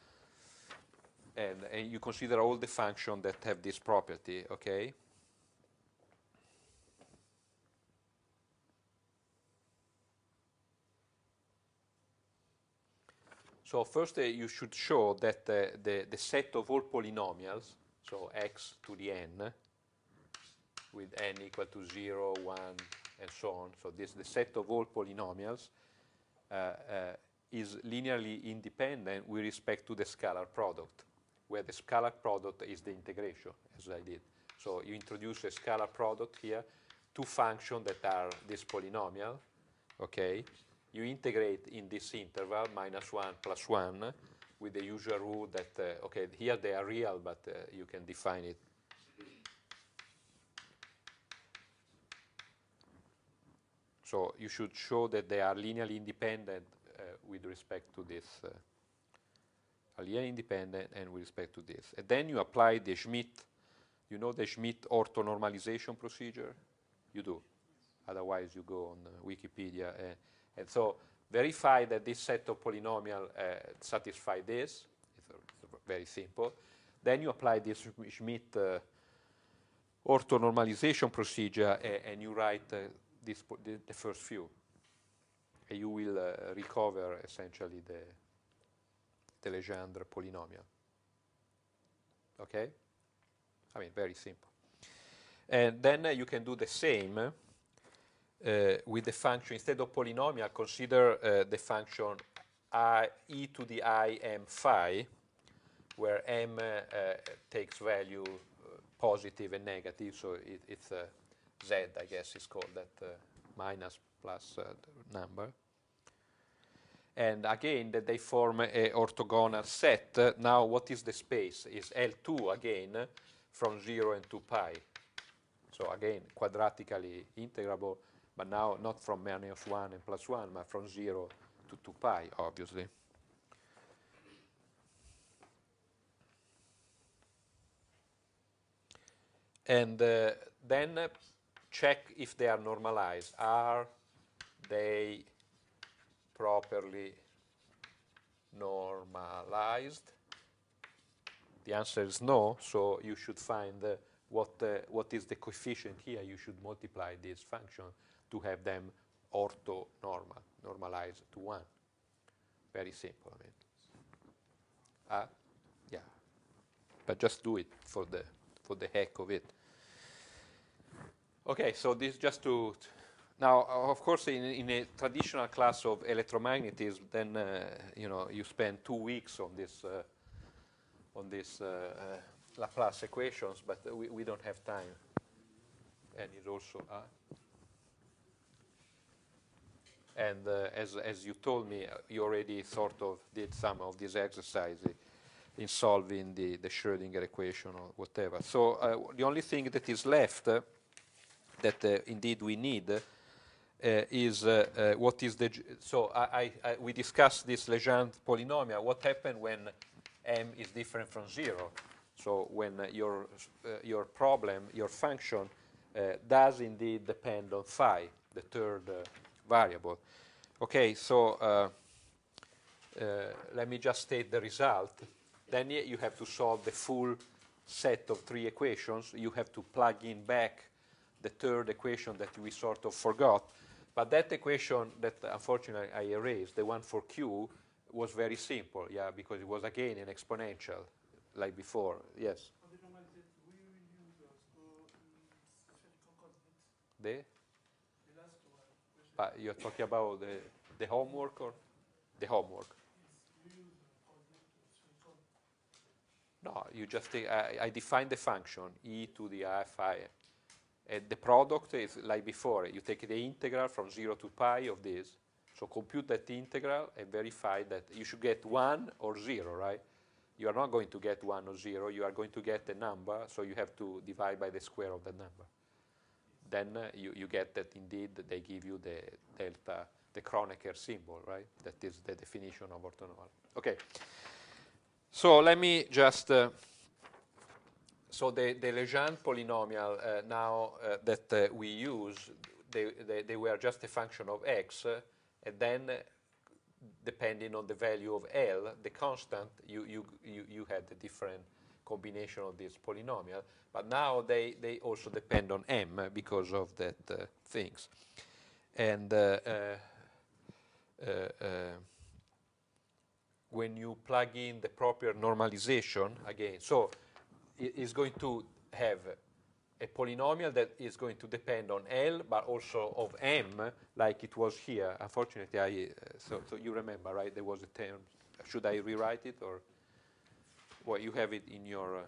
and, and you consider all the functions that have this property, okay? So first uh, you should show that uh, the, the set of all polynomials, so x to the n, with n equal to 0, 1, and so on, so this the set of all polynomials, uh, uh, is linearly independent with respect to the scalar product, where the scalar product is the integration, as I did. So you introduce a scalar product here, two functions that are this polynomial, okay? You integrate in this interval, minus 1 plus 1, with the usual rule that, uh, okay, here they are real, but uh, you can define it. So you should show that they are linearly independent uh, with respect to this, uh, linearly independent and with respect to this. And then you apply the Schmidt, you know the Schmidt orthonormalization procedure? You do. Otherwise you go on uh, Wikipedia. And, and so verify that this set of polynomial uh, satisfy this. It's, very simple. Then you apply this Schmidt uh, orthonormalization procedure and you write uh, this, the, first few. And you will uh, recover essentially the, the Legendre polynomial. Okay? I mean, very simple. And then uh, you can do the same with the function. Instead of polynomial, consider uh, the function I, e to the i m phi, where m uh, takes value positive and negative, so it, it's Z, I guess is called that uh, minus plus uh, number. And again, that they form a orthogonal set. Uh, now, what is the space? Is L2 again from 0 and 2 pi. So again, quadratically integrable, but now not from minus 1 and plus 1, but from 0 to 2 pi, obviously. And uh, then check if they are normalized. Are they properly normalized? The answer is no, so you should find uh, what, uh, what is the coefficient here. You should multiply this function to have them orthonormal, normalized to 1. Very simple. I mean. Uh, yeah, but just do it for the, for the heck of it. Okay, so this just to now, of course, in, in a traditional class of electromagnetism, then uh, you know you spend two weeks on this uh, on this uh, uh Laplace equations, but we, we don't have time, and it also. Uh, and uh, as as you told me, you already sort of did some of these exercises in solving the the Schrödinger equation or whatever. So the only thing that is left that uh, indeed we need uh, is uh, what is the so I, I, we discussed this Legendre polynomial. What happened when m is different from zero? So when your your problem, your function, does indeed depend on phi, the third variable. Okay, so uh, uh, let me just state the result. Then you have to solve the full set of three equations. You have to plug in back the third equation that we sort of forgot. But that equation that unfortunately I erased, the one for Q, was very simple, yeah, because it was again an exponential, like before, yes. The? But you're talking about the, the homework or the homework? No, you just, I, I define the function e to the i phi uh, the product is like before. You take the integral from 0 to pi of this. So compute that integral and verify that you should get 1 or 0, right? You are not going to get 1 or 0, you are going to get a number, so you have to divide by the square of the number. Then uh, you, you get that indeed they give you the delta, the Kronecker symbol, right? That is the definition of orthonormal. Okay. So let me just, uh, so the, the Legendre polynomial uh, now uh, that uh, we use, they, they, they were just a function of x, uh, and then depending on the value of L, the constant, you, you, you, you had a different combination of this polynomial. But now they, they also depend on M because of that uh, things. And uh, uh, uh, when you plug in the proper normalization, again, so it is going to have a polynomial that is going to depend on L, but also of M, like it was here. Unfortunately, I, uh, so, so you remember, right? There was a term. Should I rewrite it or? Well, you have it in your. Uh,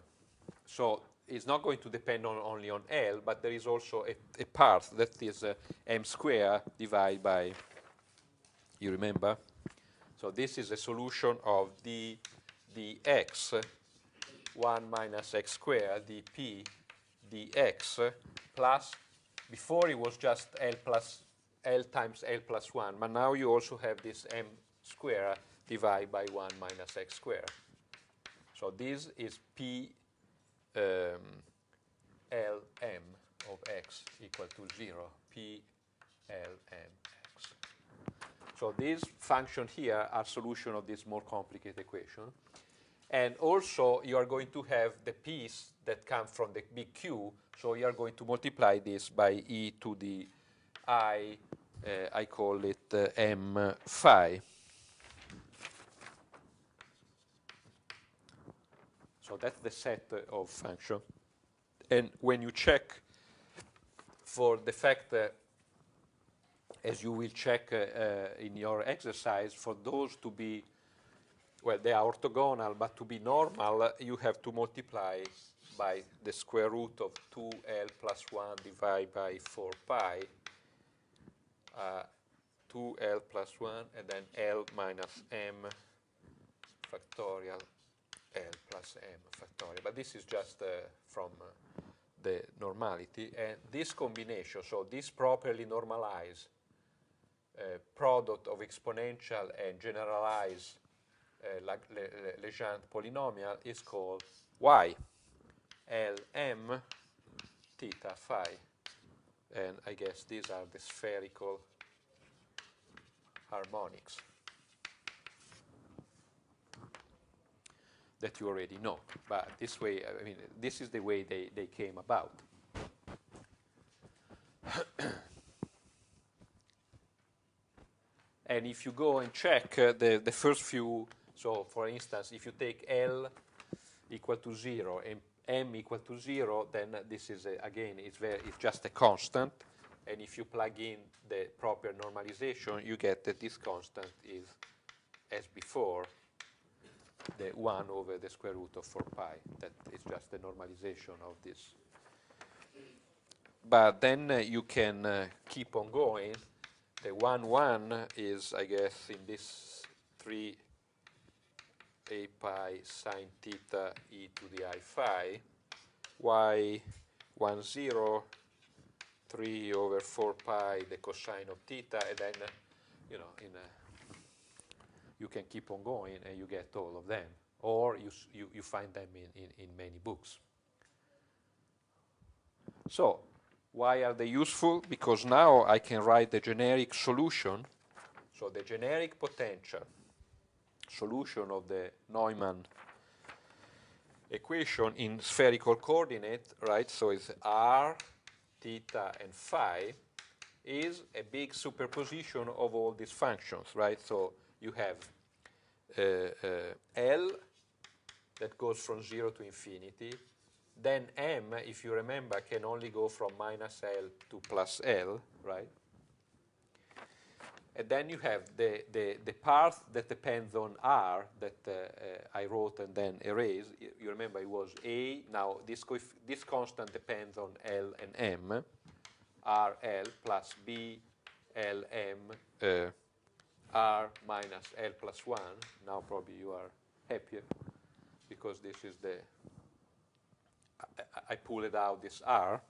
so it's not going to depend on only on L, but there is also a, a part that is uh, M square divided by. You remember? So this is a solution of d dx 1 minus x squared dp dx plus, before it was just L plus L times L plus 1, but now you also have this m square divided by 1 minus x squared. So this is p um, lm of x equal to 0, P L M x. So these functions here are solution of this more complicated equation. And also, you are going to have the piece that come from the big Q. So you are going to multiply this by e to the i, uh, I call it uh, m phi. So that's the set of function. And when you check for the fact that, as you will check uh, uh, in your exercise, for those to be well, they are orthogonal, but to be normal, you have to multiply by the square root of 2l plus 1 divided by 4 pi, uh, 2l plus 1, and then l minus m factorial l plus m factorial. But this is just uh, from uh, the normality. And this combination, so this properly normalized uh, product of exponential and generalized Le Le Legendre polynomial is called y, Lm theta phi. And I guess these are the spherical harmonics that you already know. But this way, I mean, this is the way they, they came about. and if you go and check uh, the, the first few so for instance, if you take L equal to 0 and M equal to 0, then this is, a, again, it's, very, it's just a constant. And if you plug in the proper normalization, you get that this constant is, as before, the 1 over the square root of 4 pi. That is just the normalization of this. But then uh, you can uh, keep on going. The 1, 1 is, I guess, in this 3 a pi sine theta e to the i phi, y 1 0, 3 over 4 pi the cosine of theta, and then, you know, in a, you can keep on going and you get all of them. Or you, you, you find them in, in, in many books. So, why are they useful? Because now I can write the generic solution. So the generic potential solution of the Neumann equation in spherical coordinate, right? So it's r, theta, and phi is a big superposition of all these functions, right? So you have uh, uh, L that goes from 0 to infinity. Then M, if you remember, can only go from minus L to plus L, right? And then you have the, the, the part that depends on R that uh, uh, I wrote and then erased. You remember it was A. Now this, this constant depends on L and M. R L plus B L M uh, r minus L plus 1. Now probably you are happier because this is the, I, I- pulled out this r.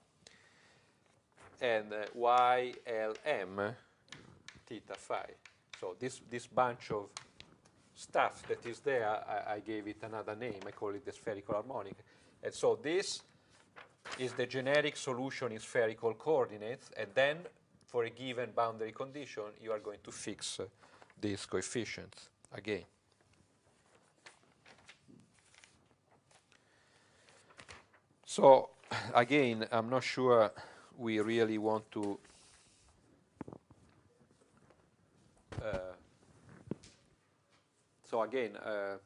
And uh, y L m theta phi. So this, this bunch of stuff that is there, I, I gave it another name. I call it the spherical harmonic. And so this is the generic solution in spherical coordinates, and then for a given boundary condition, you are going to fix uh, these coefficients again. So again, I'm not sure we really want to uh, so again, uh,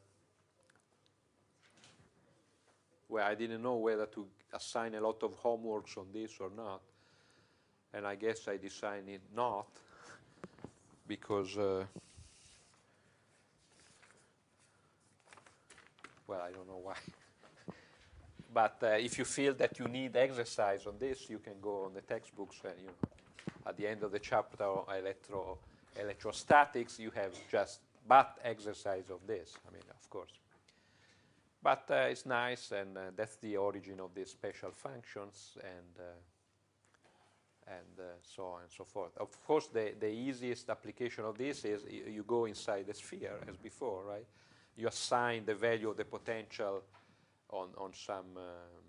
well, I didn't know whether to assign a lot of homeworks on this or not, and I guess I decided not because, uh, well, I don't know why. but uh, if you feel that you need exercise on this, you can go on the textbooks and you at the end of the chapter on electro electrostatics, you have just but exercise of this. I mean, of course. But uh, it's nice, and uh, that's the origin of these special functions, and uh, and uh, so on and so forth. Of course, the, the easiest application of this is you go inside the sphere, as before, right? You assign the value of the potential on, on some, um,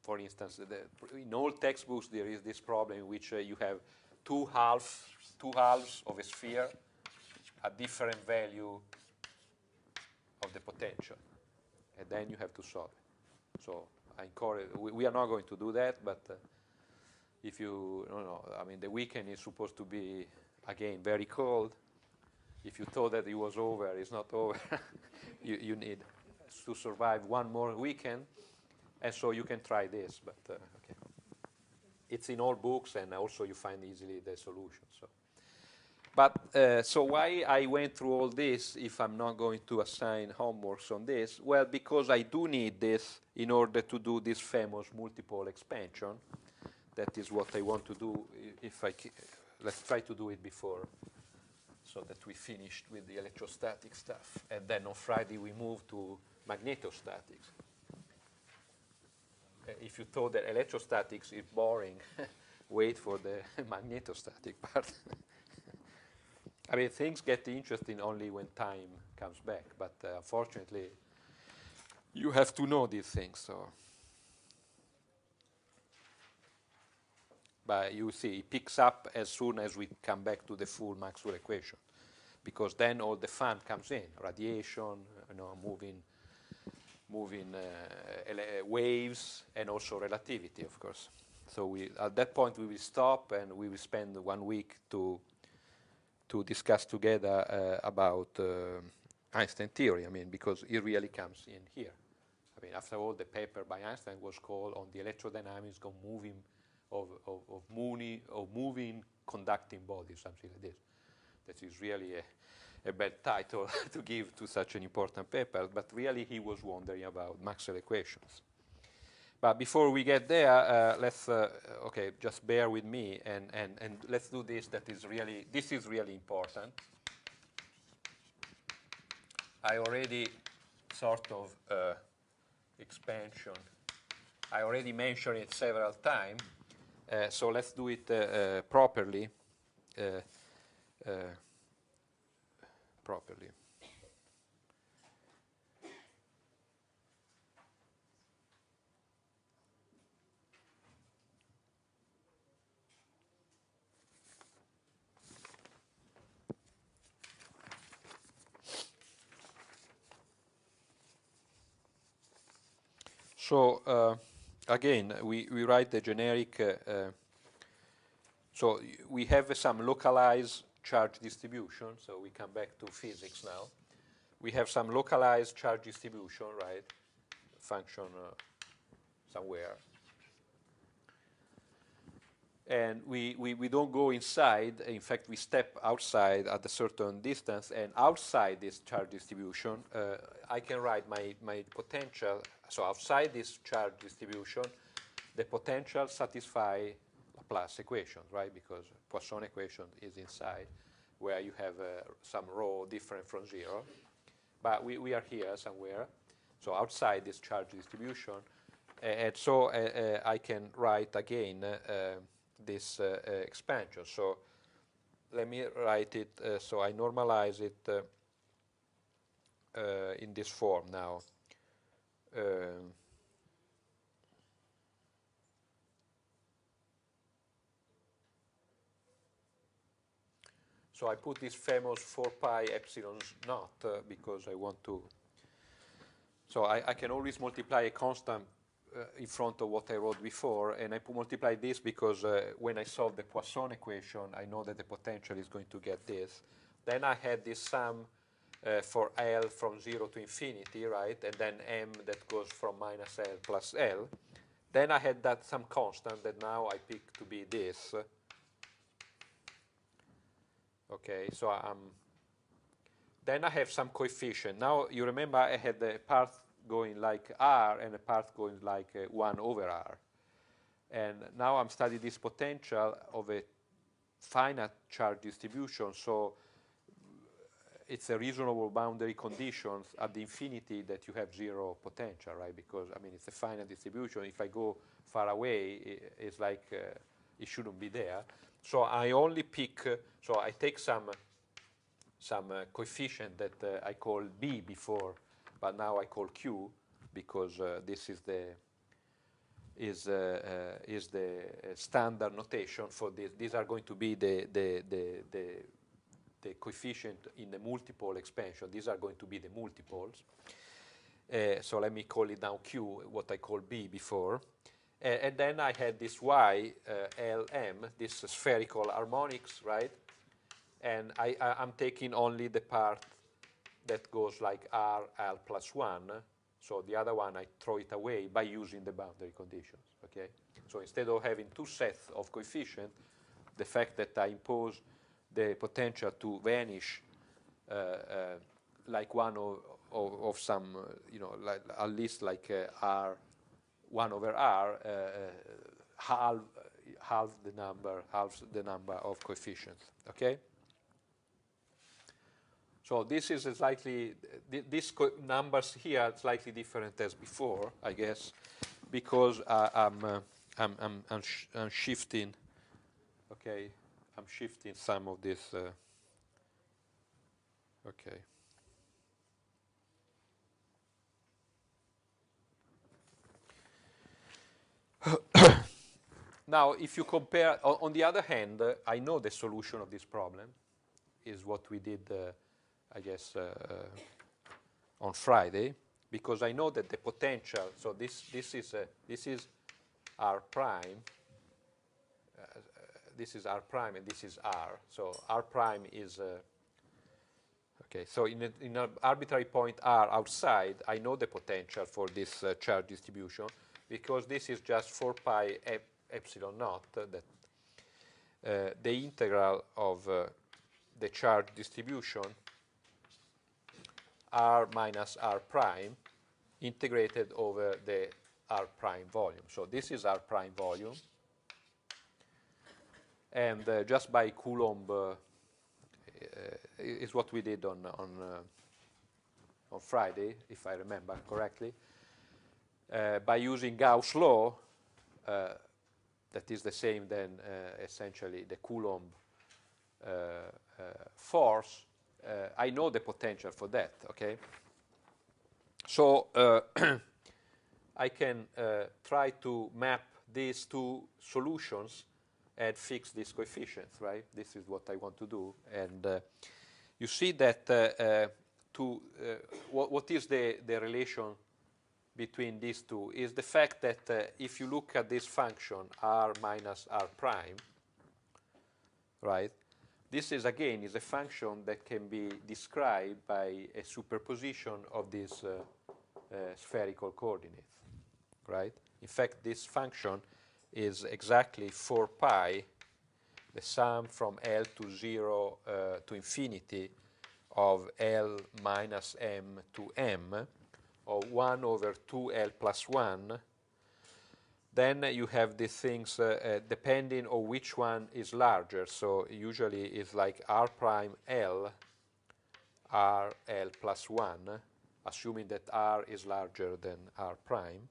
for instance, the, in all textbooks there is this problem in which uh, you have two halves, two halves of a sphere, a different value of the potential, and then you have to solve it. So I encourage. We, we are not going to do that, but uh, if you, no, no, I mean, the weekend is supposed to be again very cold. If you thought that it was over, it's not over. you, you need to survive one more weekend, and so you can try this. But uh, okay, it's in all books, and also you find easily the solution. So. But uh, so why I went through all this if I'm not going to assign homeworks on this? Well, because I do need this in order to do this famous multipole expansion. That is what I want to do. If I let's try to do it before, so that we finished with the electrostatic stuff, and then on Friday we move to magnetostatics. Uh, if you thought that electrostatics is boring, wait for the magnetostatic part. I mean, things get interesting only when time comes back, but uh, unfortunately, you have to know these things. So, but you see, it picks up as soon as we come back to the full Maxwell equation, because then all the fun comes in: radiation, you know, moving, moving uh, waves, and also relativity, of course. So we, at that point, we will stop and we will spend one week to to discuss together uh, about uh, Einstein theory. I mean, because it really comes in here. I mean, after all, the paper by Einstein was called on the electrodynamics of moving of, of, of, moony, of moving conducting bodies, something like this. That is really a, a bad title to give to such an important paper, but really he was wondering about Maxwell equations. But before we get there, uh, let's uh, okay, just bear with me and, and, and let's do this. That is really this is really important. I already sort of uh, expansion. I already mentioned it several times. Uh, so let's do it uh, uh, properly. properly. So uh, again, we, we write the generic. Uh, uh, so we have some localized charge distribution. So we come back to physics now. We have some localized charge distribution, right? Function uh, somewhere. And we, we, we don't go inside. In fact, we step outside at a certain distance. And outside this charge distribution, uh, I can write my, my potential. So outside this charge distribution, the potential satisfy Laplace equation, right? Because Poisson equation is inside. where you have uh, some rho different from zero. But we, we are here somewhere, so outside this charge distribution. A- and so uh, uh, I can write again uh, uh, this uh, uh, expansion. So let me write it, uh, so I normalize it in this form now. Um, So I put this famous 4 pi epsilon naught uh, because I want to. So I, I can always multiply a constant in front of what I wrote before, and I multiply this because uh, when I solve the Poisson equation, I know that the potential is going to get this. Then I had this sum uh, for L from 0 to infinity, right? And then M that goes from minus L plus L. Then I had that some constant that now I pick to be this. Okay, so I'm. Then I have some coefficient. Now you remember I had the part going like R and a part going like uh, 1 over R. And now I'm studying this potential of a finite charge distribution, so it's a reasonable boundary conditions at the infinity that you have zero potential, right? Because I mean it's a finite distribution. If I go far away, i it's like uh, it shouldn't be there. So I only pick. Uh, so I take some some uh, coefficient that uh, I call b before, but now I call q because uh, this is the is uh, uh, is the uh, standard notation for this. These are going to be the the the, the the coefficient in the multipole expansion. These are going to be the multipoles. Uh, so let me call it now Q, what I called B before. Uh, and then I had this Y, uh, Lm, this spherical harmonics, right? And I, I, I'm taking only the part that goes like R, L plus 1. So the other one, I throw it away by using the boundary conditions, okay? So instead of having two sets of coefficients, the fact that I impose the potential to vanish uh, uh, like one of, of, of some, uh, you know, like, at least like uh, R, 1 over R, uh, uh, half, half the number, half the number of coefficients, okay? So this is slightly, th these numbers here are slightly different as before, I guess, because I, I'm, uh, I'm, I'm, I'm, sh I'm shifting, okay, I'm shifting some of this. Uh, okay. now, if you compare, on, on the other hand, uh, I know the solution of this problem is what we did, uh, I guess, uh, uh, on Friday, because I know that the potential. So this this is uh, this is r prime this is r prime and this is r. So r prime is, uh, okay, so in, a, in an arbitrary point r outside, I know the potential for this uh, charge distribution because this is just 4 pi ep epsilon naught uh, that the integral of the charge distribution r minus r prime integrated over the r prime volume. So this is r prime volume and uh, just by Coulomb uh, uh, is what we did on on uh, on Friday, if I remember correctly. Uh, by using Gauss law, that is the same then essentially the Coulomb force. I know the potential for that. Okay. So I can try to map these two solutions and fix these coefficients, right? This is what I want to do. And uh, you see that uh, uh, to what, what is the, the relation between these two is the fact that if you look at this function r minus r prime, right? This is again is a function that can be described by a superposition of these spherical coordinates, right? In fact, this function is exactly 4 pi, the sum from L to 0 uh, to infinity of L minus m to m of 1 over 2L plus 1 Then you have these things uh, uh, depending on which one is larger. So usually it's like r prime l, r l plus 1, assuming that r is larger than r prime.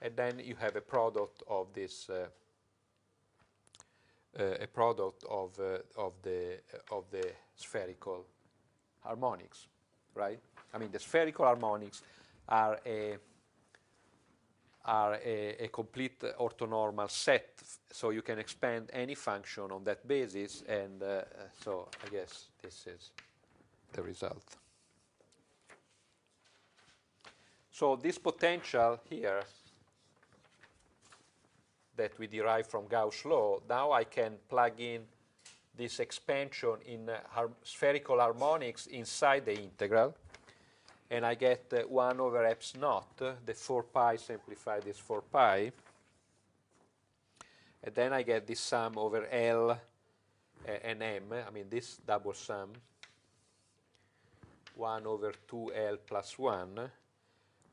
And then you have a product of this, uh, uh, a product of, uh, of, the, of the spherical harmonics, right? I mean, the spherical harmonics are a are a, a, complete orthonormal set, so you can expand any function on that basis, and uh, so I guess this is the result. So this potential here that we derive from Gauss' law, now I can plug in this expansion in uh, har spherical harmonics inside the integral, and I get uh, 1 over epsilon naught, uh, the 4 pi simplified is 4 pi, and then I get this sum over L uh, and M, I mean this double sum, 1 over 2L plus 1,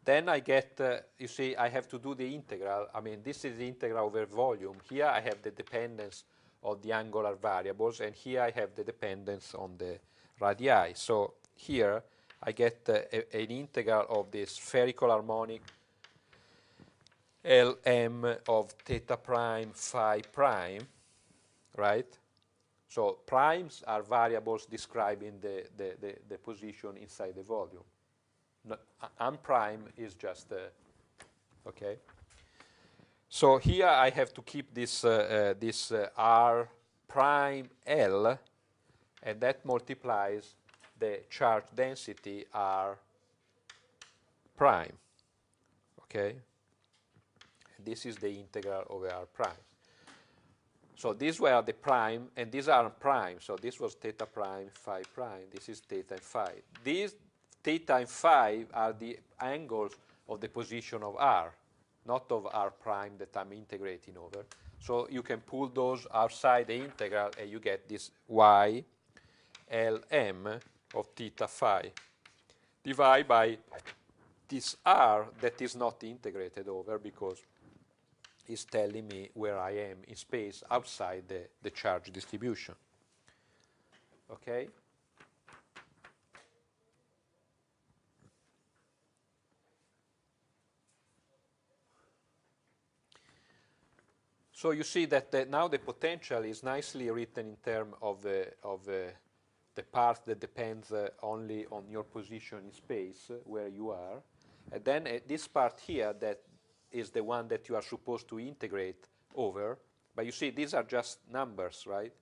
then I get, uh, you see, I have to do the integral. I mean, this is the integral over volume. Here I have the dependence of the angular variables, and here I have the dependence on the radii. So here I get uh, a, an integral of this spherical harmonic Lm of theta prime phi prime, right? So primes are variables describing the, the, the, the position inside the volume. No, unprime is just, uh, okay? So here I have to keep this, uh, uh, this uh, R prime L, and that multiplies the charge density R prime, okay? This is the integral over R prime. So these were the prime, and these are prime. So this was theta prime, phi prime. This is theta and phi. These theta and phi are the angles of the position of r, not of r prime that I'm integrating over. So you can pull those outside the integral and you get this y lm of theta phi divided by this r that is not integrated over because it's telling me where I am in space outside the, the charge distribution. Okay? So you see that the, now the potential is nicely written in terms of, the, of the, the part that depends uh, only on your position in space, uh, where you are. And then uh, this part here that is the one that you are supposed to integrate over. But you see, these are just numbers, right?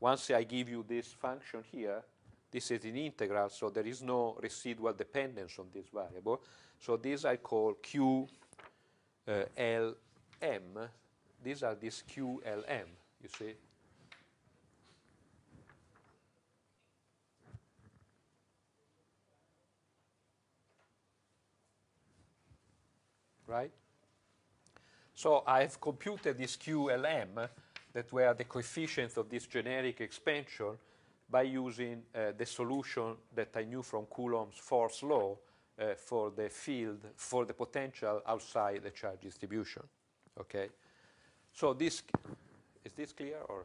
Once I give you this function here, this is an integral, so there is no residual dependence on this variable. So these I call Q uh, L M these are these QLM, you see. Right? So I've computed this QLM that were the coefficients of this generic expansion by using uh, the solution that I knew from Coulomb's force law uh, for the field, for the potential outside the charge distribution. Okay? So this, is this clear or?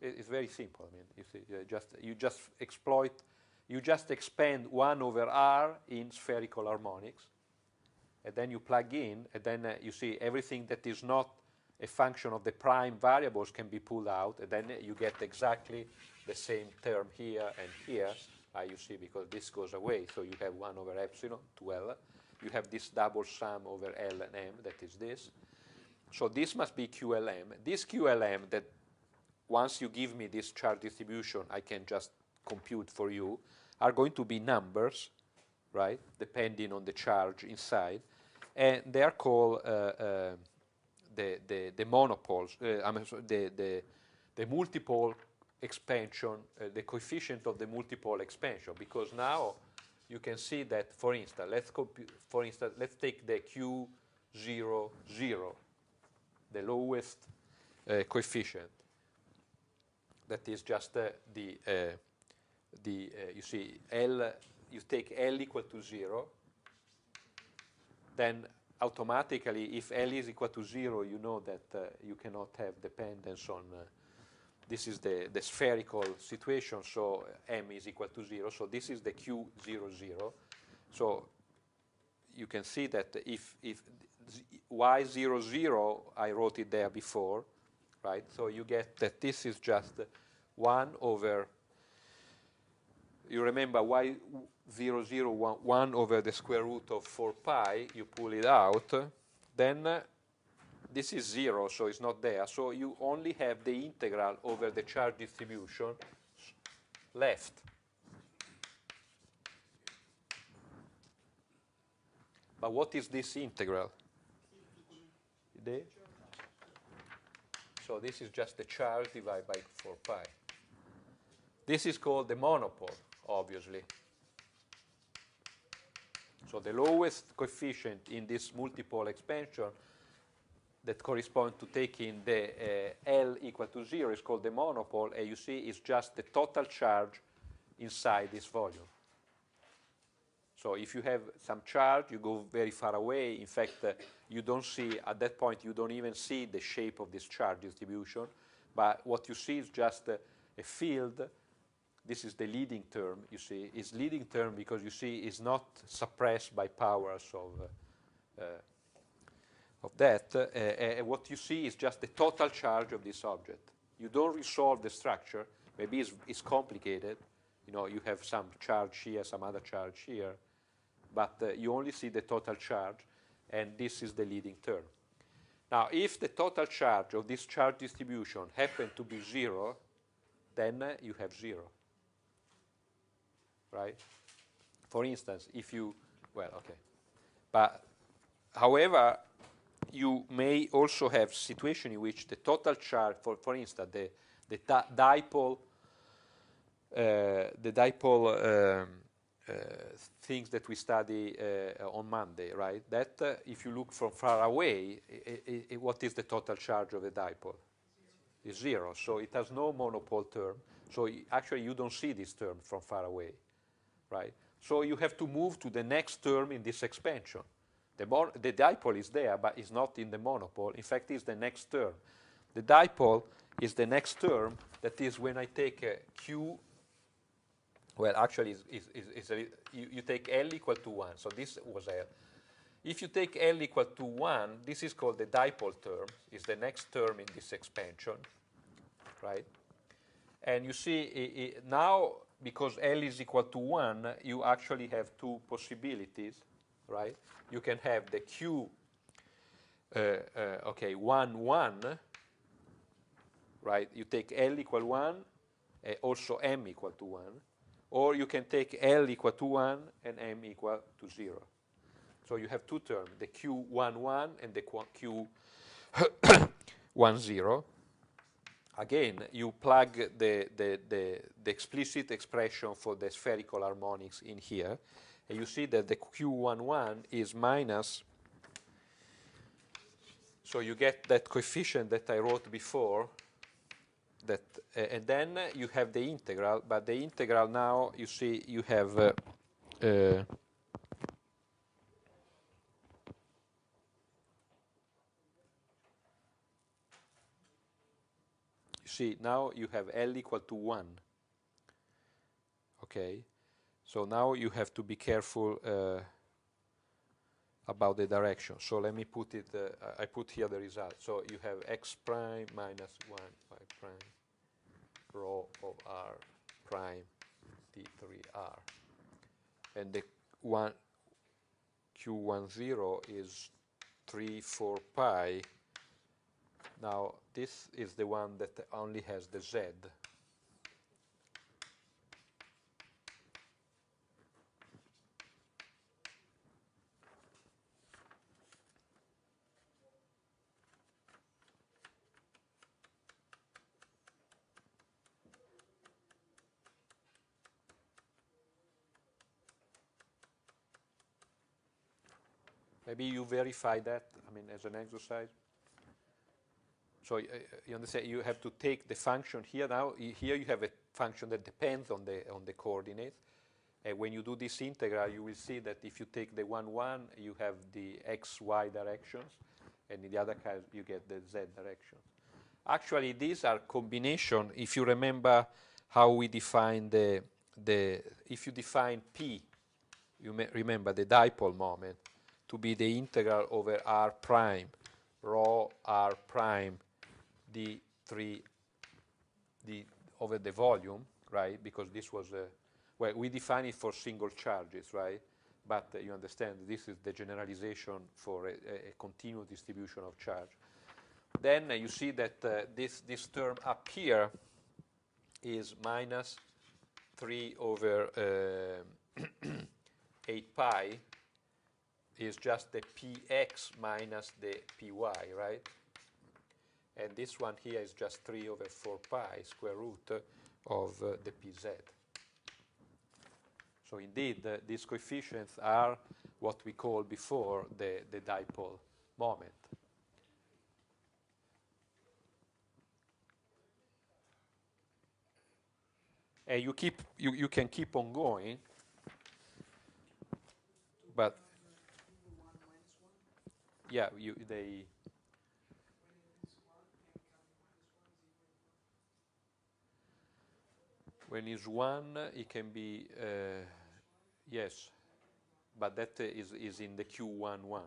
It's very simple. I mean, you, see, you just you just exploit, you just expand one over r in spherical harmonics, and then you plug in, and then uh, you see everything that is not a function of the prime variables can be pulled out, and then you get exactly the same term here and here. Uh, you see, because this goes away, so you have 1 over epsilon, 2L. You have this double sum over L and M, that is this. So this must be QLM. This QLM that once you give me this charge distribution, I can just compute for you, are going to be numbers, right, depending on the charge inside. And they are called uh, uh, the, the, the monopoles, uh, I mean, the, the, the multipole expansion, the coefficient of the multipole expansion, because now you can see that, for instance, let's for instance, let's take the Q0, 0, the lowest uh, coefficient. That is just uh, the, uh, the you see, L, you take L equal to 0, then automatically, if L is equal to zero, you know that uh, you cannot have dependence on, uh, this is the, the spherical situation, so M is equal to zero, so this is the Q zero zero. So you can see that if, if z- Y zero zero, I wrote it there before, right? So you get that this is just one over you remember y 0, 0, 1, 1 over the square root of 4 pi, you pull it out, then uh, this is 0, so it's not there. So you only have the integral over the charge distribution left. But what is this integral? The- So this is just the charge divided by 4 pi. This is called the monopole, obviously. So the lowest coefficient in this multipole expansion that correspond to taking the uh, L equal to zero is called the monopole, and you see it's just the total charge inside this volume. So if you have some charge, you go very far away. In fact, uh, you don't see, at that point, you don't even see the shape of this charge distribution. But what you see is just uh, a field. This is the leading term, you see. It's leading term because you see it's not suppressed by powers of, uh, uh, of that. Uh, uh, what you see is just the total charge of this object. You don't resolve the structure. Maybe it's, it's complicated. You know, you have some charge here, some other charge here but uh, you only see the total charge, and this is the leading term. Now, if the total charge of this charge distribution happen to be zero, then you have zero, right? For instance, if you, well, okay. But, however, you may also have situation in which the total charge, for, for instance, the, the dipole, uh, the dipole um, uh, things that we study uh, on Monday, right? That uh, if you look from far away, what is the total charge of the dipole? Is zero, so it has no monopole term. So actually, you don't see this term from far away, right? So you have to move to the next term in this expansion. The, the dipole is there, but it's not in the monopole. In fact, it's the next term. The dipole is the next term. That is when I take a q well, actually, is, is, is a, you, you take L equal to 1. So this was L. If you take L equal to 1, this is called the dipole term, is the next term in this expansion, right? And you see, i- i- now, because L is equal to 1, you actually have two possibilities, right? You can have the Q, uh, uh, okay, 1, 1, right? You take L equal 1, uh, also M equal to 1, or you can take L equal to 1 and M equal to 0. So you have two terms, the Q11 and the Q- Q10. Again, you plug the, the, the, the explicit expression for the spherical harmonics in here, and you see that the Q11 is minus, so you get that coefficient that I wrote before, that uh, and then you have the integral but the integral now you see you have uh, uh, see now you have L equal to 1 okay. So now you have to be careful uh, about the direction. So let me put it uh, I- put here the result. So you have x prime minus 1 y prime rho of r prime d3r and the one q10 is 3 4 pi now this is the one that only has the z Maybe you verify that, I mean, as an exercise. So you understand, you have to take the function here now. Here you have a function that depends on the on the coordinates, And when you do this integral, you will see that if you take the 1, 1, you have the x, y directions, and in the other case, you get the z direction. Actually, these are combination. If you remember how we define the, the if you define p, you remember the dipole moment to be the integral over r prime, rho r prime, d3, d over the volume, right? Because this was well, we define it for single charges, right? But uh, you understand this is the generalization for a, continuous distribution of charge. Then uh, you see that uh, this, this term up here is minus 3 over uh, 8 pi is just the px minus the py, right? And this one here is just 3 over 4 pi square root of uh, the pz. So indeed, uh, these coefficients are what we call before the, the dipole moment. And you keep you, you can keep on going, but yeah, you they when it's one, it can be uh, yes, but that is is in the Q11,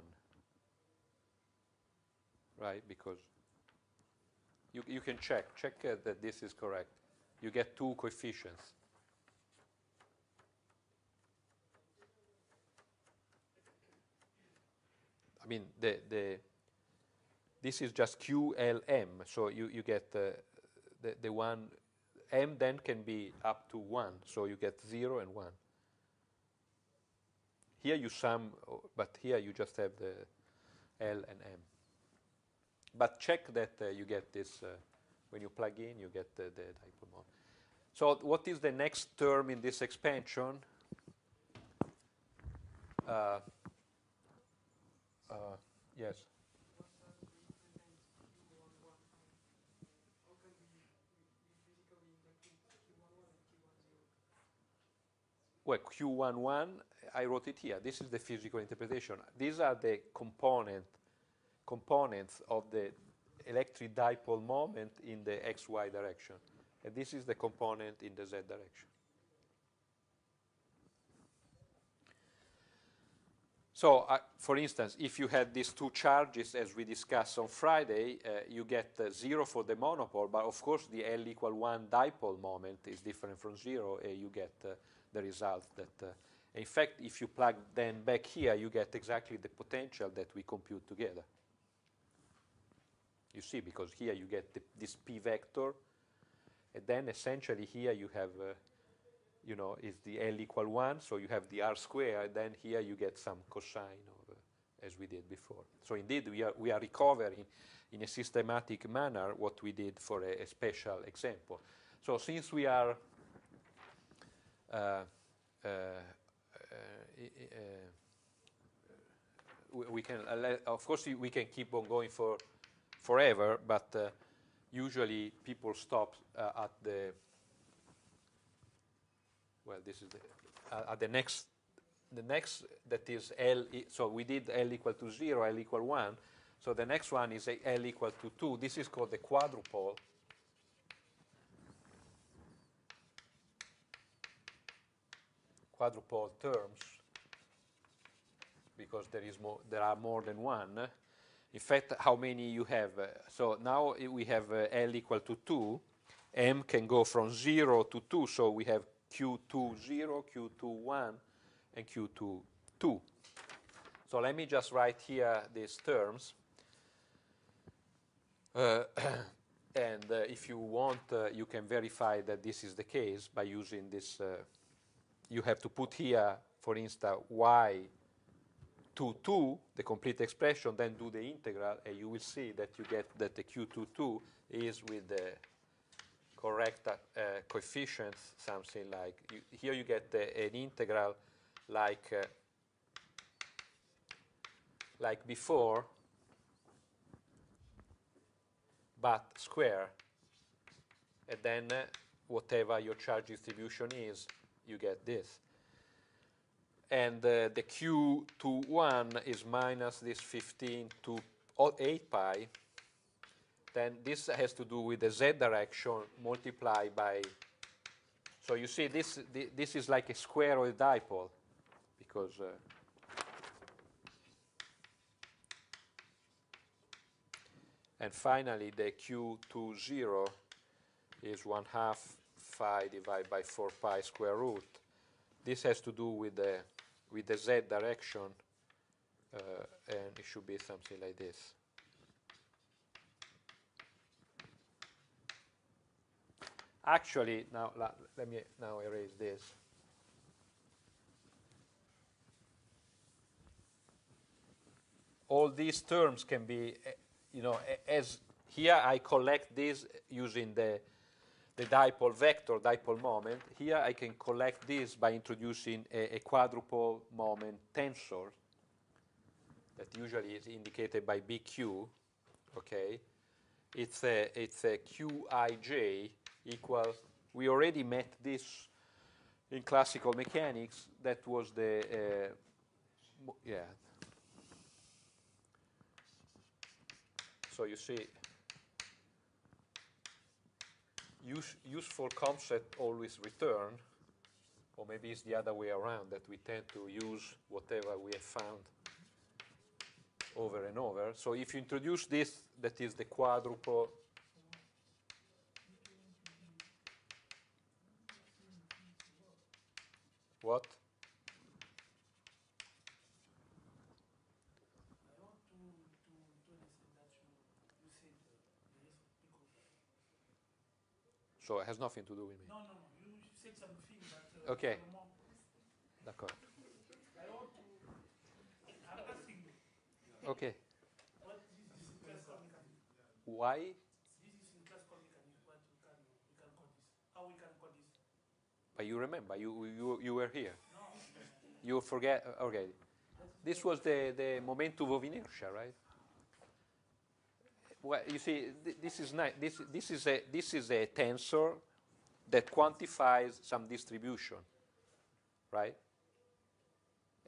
right? Because you you can check check uh, that this is correct. You get two coefficients. I mean the the this is just QLM, so you you get uh, the the one m then can be up to 1, so you get 0 and 1. Here you sum, but here you just have the L and M. But check that uh, you get this, uh, when you plug in, you get the, the dipole moment. So what is the next term in this expansion? Uh, uh yes. Well, Q11, I wrote it here. This is the physical interpretation. These are the component components of the electric dipole moment in the xy direction. And this is the component in the z direction. So, uh, for instance, if you had these two charges as we discussed on Friday, uh, you get uh, zero for the monopole, but of course the L equal 1 dipole moment is different from zero, and you get uh, the result that, uh, in fact, if you plug then back here, you get exactly the potential that we compute together. You see, because here you get the, this p vector, and then essentially here you have, uh, you know, is the L equal 1, so you have the r square, and then here you get some cosine, of, uh, as we did before. So indeed, we are, we are recovering in a systematic manner what we did for a, a special example. So since we are Uh, uh, uh, we can, of course, we can keep on going for forever, but usually people stop at the well, this is the, uh, at the next, the next that is L, so we did L equal to 0, L equal 1, so the next one is L equal to 2. This is called the quadrupole. Quadrupole terms because there is more there are more than one. In fact how many you have? So now we have uh, l equal to 2 m can go from 0 to 2 so we have q2 0 q2 1 and q2 2 so let me just write here these terms. Uh, and uh, if you want uh, you can verify that this is the case by using this uh, you have to put here, for instance, y to 2, the complete expression, then do the integral, and you will see that you get that the q22 is with the correct uh, coefficients, something like, you, here you get uh, an integral like, uh, like before, but square, and then uh, whatever your charge distribution is, you get this. and uh, the Q21 is minus this 15 to 8 pi, then this has to do with the z direction multiplied by. So you see, this this is like a square or a dipole, because. Uh, and finally, the Q20 is 1 half phi divided by 4 pi square root. This has to do with the with the z direction, uh, and it should be something like this. Actually, now la- let me now erase this. All these terms can be, eh, you know, as here I collect these using the the dipole vector, dipole moment. Here I can collect this by introducing a, a quadrupole moment tensor that usually is indicated by BQ, okay? It's a, it's a QIJ equals, we already met this in classical mechanics, that was the, uh, yeah. So you see, use, useful concept always return, or maybe it's the other way around, that we tend to use whatever we have found over and over. So if you introduce this, that is the quadrupole. What? I want to, to, to understand that you, you said uh, there is because So it has nothing to do with me. no, no, no. You said something that. Uh, Okay. D'accord. I want to. I'm asking you Okay. what this is in classical mechanics. Why? This is in classical mechanics. What we can we can call this? How we can call this? But you remember, you, you, you were here. No. You forget, okay. This was the, the momentum of inertia, right? Well, you see, th- this is, this, this, is a, this is a tensor that quantifies some distribution, right?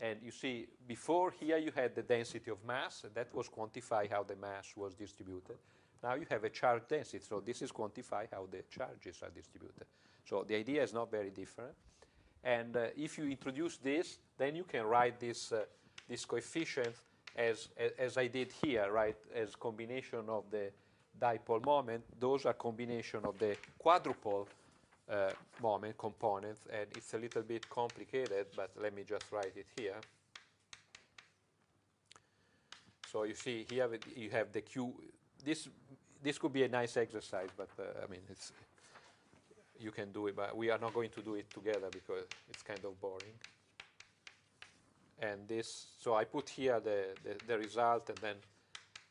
And you see, before here you had the density of mass, that was quantify how the mass was distributed. Now you have a charge density, so this is quantify how the charges are distributed. So the idea is not very different. And uh, if you introduce this, then you can write this, uh, this coefficient as, as I did here, right, as combination of the dipole moment. Those are combination of the quadrupole uh, moment components, and it's a little bit complicated, but let me just write it here. So you see here you have the Q. This this could be a nice exercise, but uh, I mean it's you can do it, but we are not going to do it together because it's kind of boring. And this, so I put here the, the, the result, and then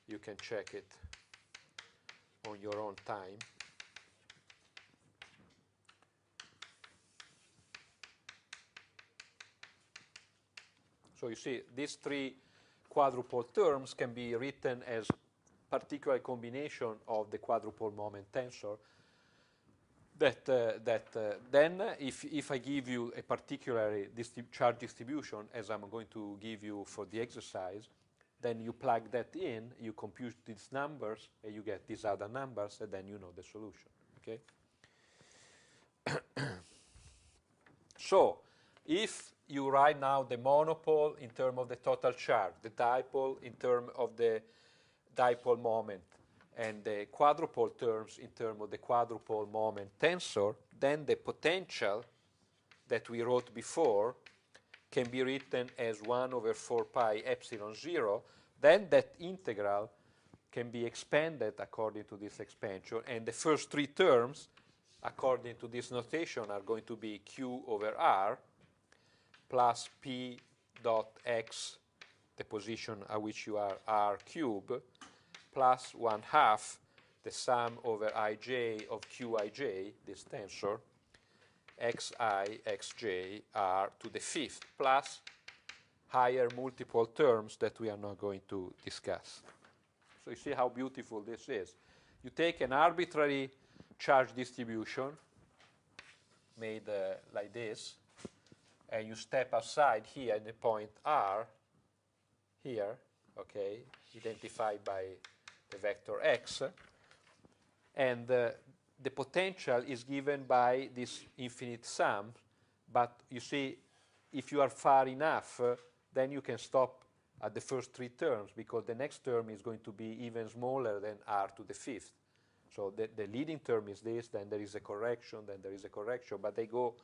you can check it on your own time. So you see, these three quadrupole terms can be written as particular combination of the quadrupole moment tensor that, uh, that uh, then if, if I give you a particular distrib- charge distribution, as I'm going to give you for the exercise, then you plug that in, you compute these numbers, and you get these other numbers, and then you know the solution. Okay. so, if you write now the monopole in terms of the total charge, the dipole in terms of the dipole moment, and the quadrupole terms in terms of the quadrupole moment tensor, then the potential that we wrote before can be written as 1 over 4 pi epsilon 0. Then that integral can be expanded according to this expansion, and the first three terms, according to this notation, are going to be q over r plus p dot x, the position at which you are r cube, plus 1 half the sum over ij of qij, this tensor, xi, xj are to the fifth, plus higher multipole terms that we are not going to discuss. So you see how beautiful this is. You take an arbitrary charge distribution made uh, like this, and you step aside here in the point R, here, okay, identified by the vector x, and uh, the potential is given by this infinite sum, but you see, if you are far enough, uh, then you can stop at the first three terms because the next term is going to be even smaller than r to the fifth. So the, the leading term is this, then there is a correction, then there is a correction, but they go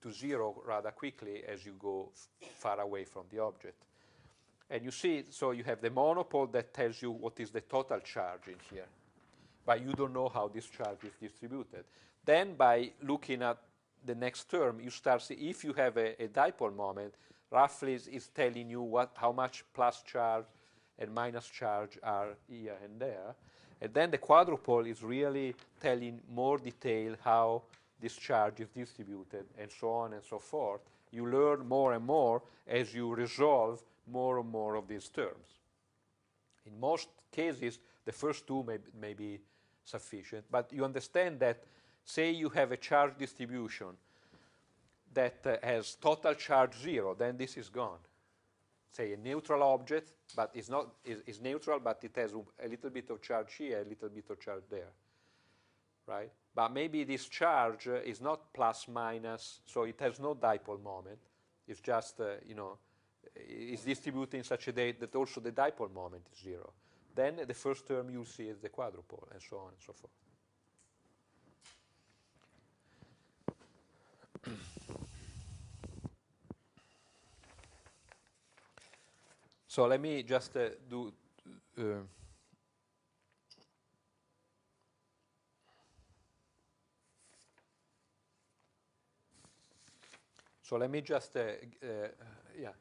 to zero rather quickly as you go far away from the object. And you see, so you have the monopole that tells you what is the total charge in here, but you don't know how this charge is distributed. Then by looking at the next term, you start see if you have a, a dipole moment, roughly is, is telling you what, how much plus charge and minus charge are here and there. And then the quadrupole is really telling more detail how this charge is distributed and so on and so forth. You learn more and more as you resolve more and more of these terms. In most cases, the first two may, may be sufficient, but you understand that, say you have a charge distribution that uh, has total charge zero, then this is gone. Say a neutral object, but it's not is, is neutral, but it has a little bit of charge here, a little bit of charge there, right? But maybe this charge uh, is not plus minus, so it has no dipole moment. It's just uh, you know is distributed in such a way that also the dipole moment is zero. Then the first term you'll see is the quadrupole, and so on and so forth. so let me just uh, do. Uh, so let me just, uh, uh, yeah,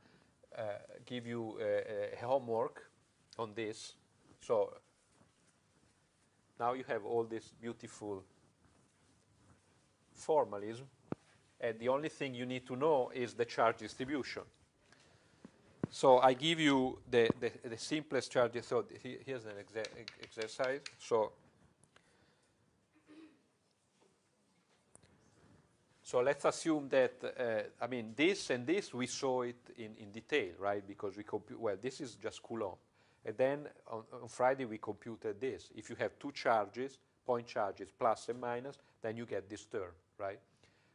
Uh, give you a, a homework on this. So now you have all this beautiful formalism, and the only thing you need to know is the charge distribution. So I give you the, the, the simplest charge. So here's an exercise. So So let's assume that, uh, I mean, this and this, we saw it in, in detail, right? Because we compute, well, this is just Coulomb. And then on, on, Friday, we computed this. If you have two charges, point charges, plus and minus, then you get this term, right?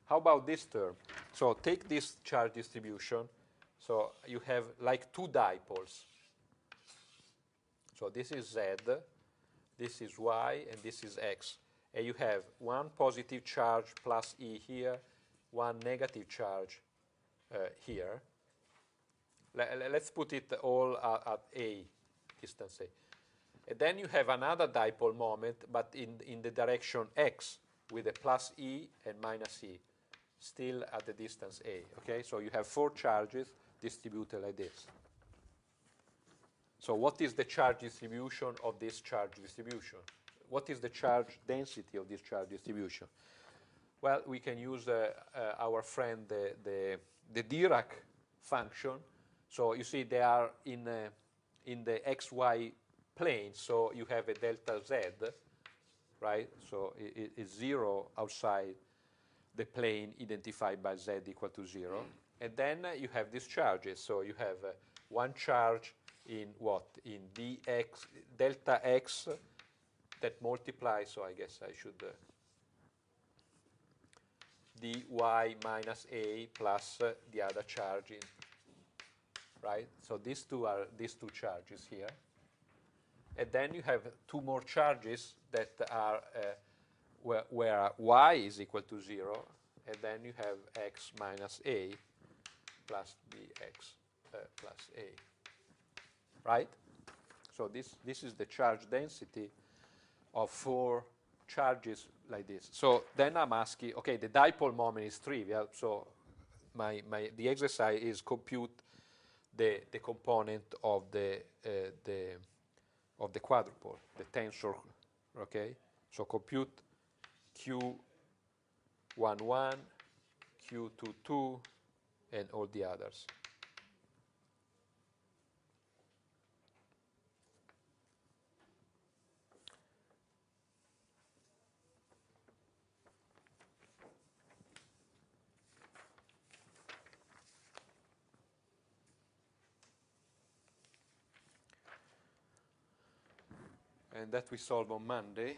How about this term? So take this charge distribution. So you have like two dipoles. So this is Z, this is Y, and this is X and you have one positive charge plus E here, one negative charge uh, here. let's put it all at, at, A distance A. And then you have another dipole moment, but in, in the direction x with a plus E and minus E, still at the distance A. Okay, so you have four charges distributed like this. So what is the charge distribution of this charge distribution? What is the charge density of this charge distribution? Well, we can use uh, uh, our friend, the, the, the, Dirac function. So you see they are in, uh, in the xy plane, so you have a delta z, right? So it, it's zero outside the plane identified by z equal to zero. And then uh, you have these charges. So you have uh, one charge in what? In dx, delta x that multiplies, so I guess I should uh, dy minus a plus uh, the other charge in, right? So these two are these two charges here. And then you have two more charges that are uh, where, where y is equal to 0, and then you have x minus a plus bx uh, plus a, right? So this, this is the charge density of four charges like this. So then I'm asking, okay, the dipole moment is trivial, so my, my, the exercise is compute the, the component of the, uh, the, of the quadrupole, the tensor, okay? So compute Q11, Q22, and all the others. And that we solve on Monday.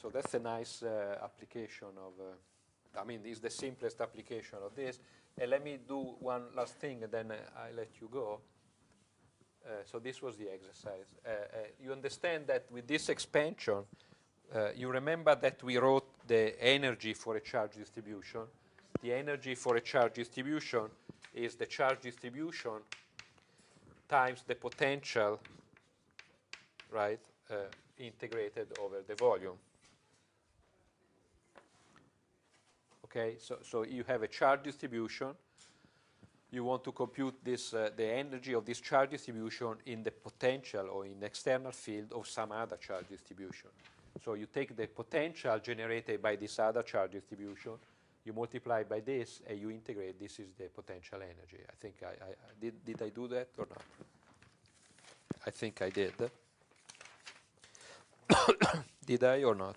So that's a nice uh, application of, uh, I mean, it's the simplest application of this. And let me do one last thing, and then uh, I let you go. Uh, so this was the exercise. Uh, you understand that with this expansion, you remember that we wrote the energy for a charge distribution. The energy for a charge distribution is the charge distribution times the potential, right, uh, integrated over the volume. Okay, so, so you have a charge distribution. You want to compute this, uh, the energy of this charge distribution in the potential or in the external field of some other charge distribution. So you take the potential generated by this other charge distribution, you multiply by this, and you integrate. This is the potential energy. I think I, I, I did. Did I do that or not? I think I did. did I or not?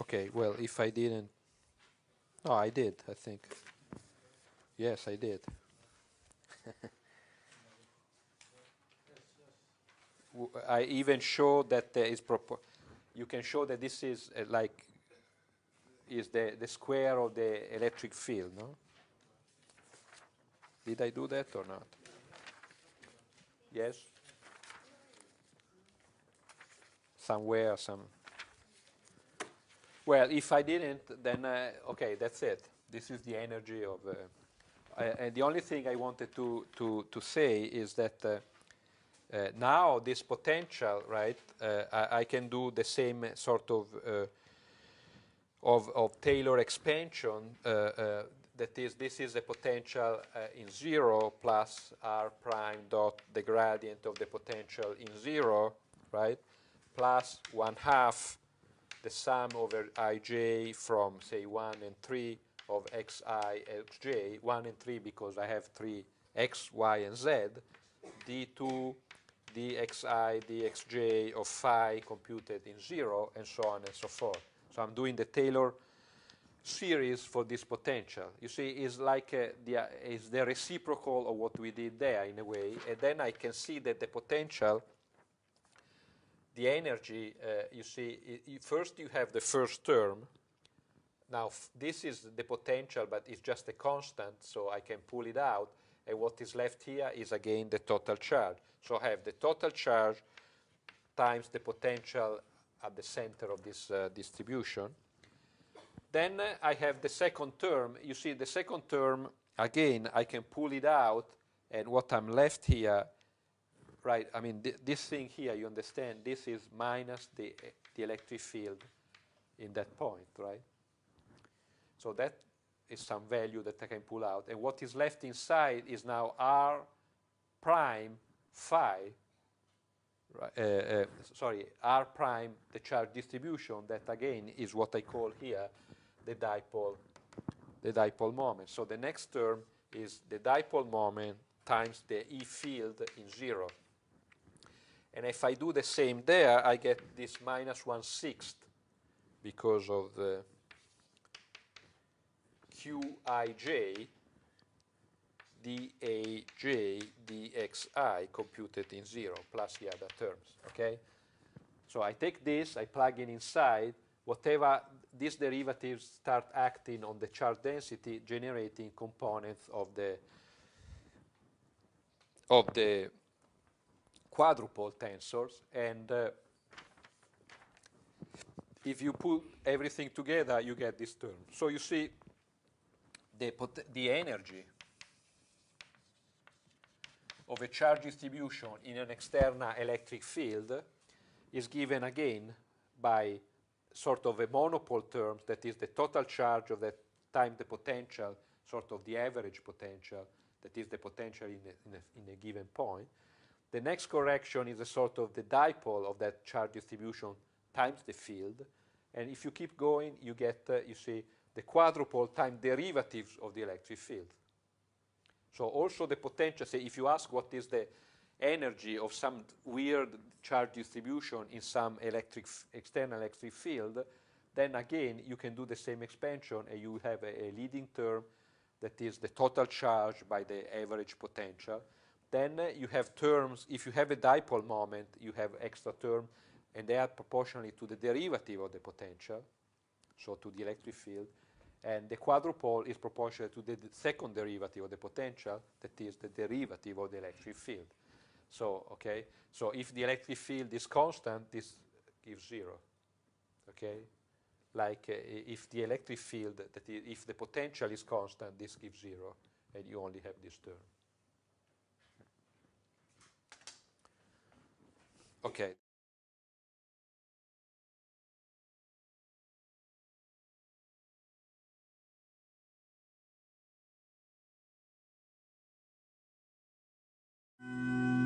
Okay, well, if I didn't, no, I did, I think. Yes, I did. I even show that there is you can show that this is uh, like is the, the square of the electric field, no? Did I do that or not? Yes? Somewhere, some. Well, if I didn't, then uh, okay, that's it. This is the energy of. Uh, and the only thing I wanted to to to say is that uh, uh, now this potential, right? Uh, I, I can do the same sort of uh, of, of Taylor expansion. Uh, uh, that is, this is a potential uh, in zero plus r prime dot the gradient of the potential in zero, right? Plus one half the sum over ij from say 1 and 3 of xi xj, 1 and 3 because I have 3 x, y, and z, d2 dxi dxj of phi computed in 0, and so on and so forth. So I'm doing the Taylor series for this potential. You see, it's like uh, the, uh, is the reciprocal of what we did there in a way, and then I can see that the potential the energy, uh, you see, i- i- first you have the first term. Now, this is the potential, but it's just a constant, so I can pull it out. And what is left here is again the total charge. So I have the total charge times the potential at the center of this uh, distribution. Then uh, I have the second term. You see, the second term, again, I can pull it out, and what I'm left here right, I mean, th- this thing here, you understand, this is minus the, the electric field in that point, right? So that is some value that I can pull out. And what is left inside is now r prime phi, Uh, uh, sorry, r prime, the charge distribution, that again is what I call here the dipole, the dipole moment. So the next term is the dipole moment times the E field in zero. And if I do the same there, I get this minus one sixth because of the Qij dAj dxi computed in zero plus the other terms, okay? So I take this, I plug in inside, whatever these derivatives start acting on the charge density, generating components of the of the quadrupole tensors, and uh, if you put everything together, you get this term. So you see the, the energy of a charge distribution in an external electric field is given again by sort of a monopole term that is the total charge of that time the potential, sort of the average potential, that is the potential in a, in a, in a given point. The next correction is a sort of the dipole of that charge distribution times the field. And if you keep going, you get, uh, you see, the quadrupole time derivatives of the electric field. So also the potential, say if you ask what is the energy of some weird charge distribution in some electric external electric field, then again you can do the same expansion and you have a, a leading term that is the total charge by the average potential. Then you have terms, if you have a dipole moment, you have extra term, and they are proportionally to the derivative of the potential, so to the electric field. And the quadrupole is proportional to the second derivative of the potential, that is the derivative of the electric field. So, okay, so if the electric field is constant, this gives zero, okay? Like uh, if the electric field, that is, if the potential is constant, this gives zero, and you only have this term. Okay. Música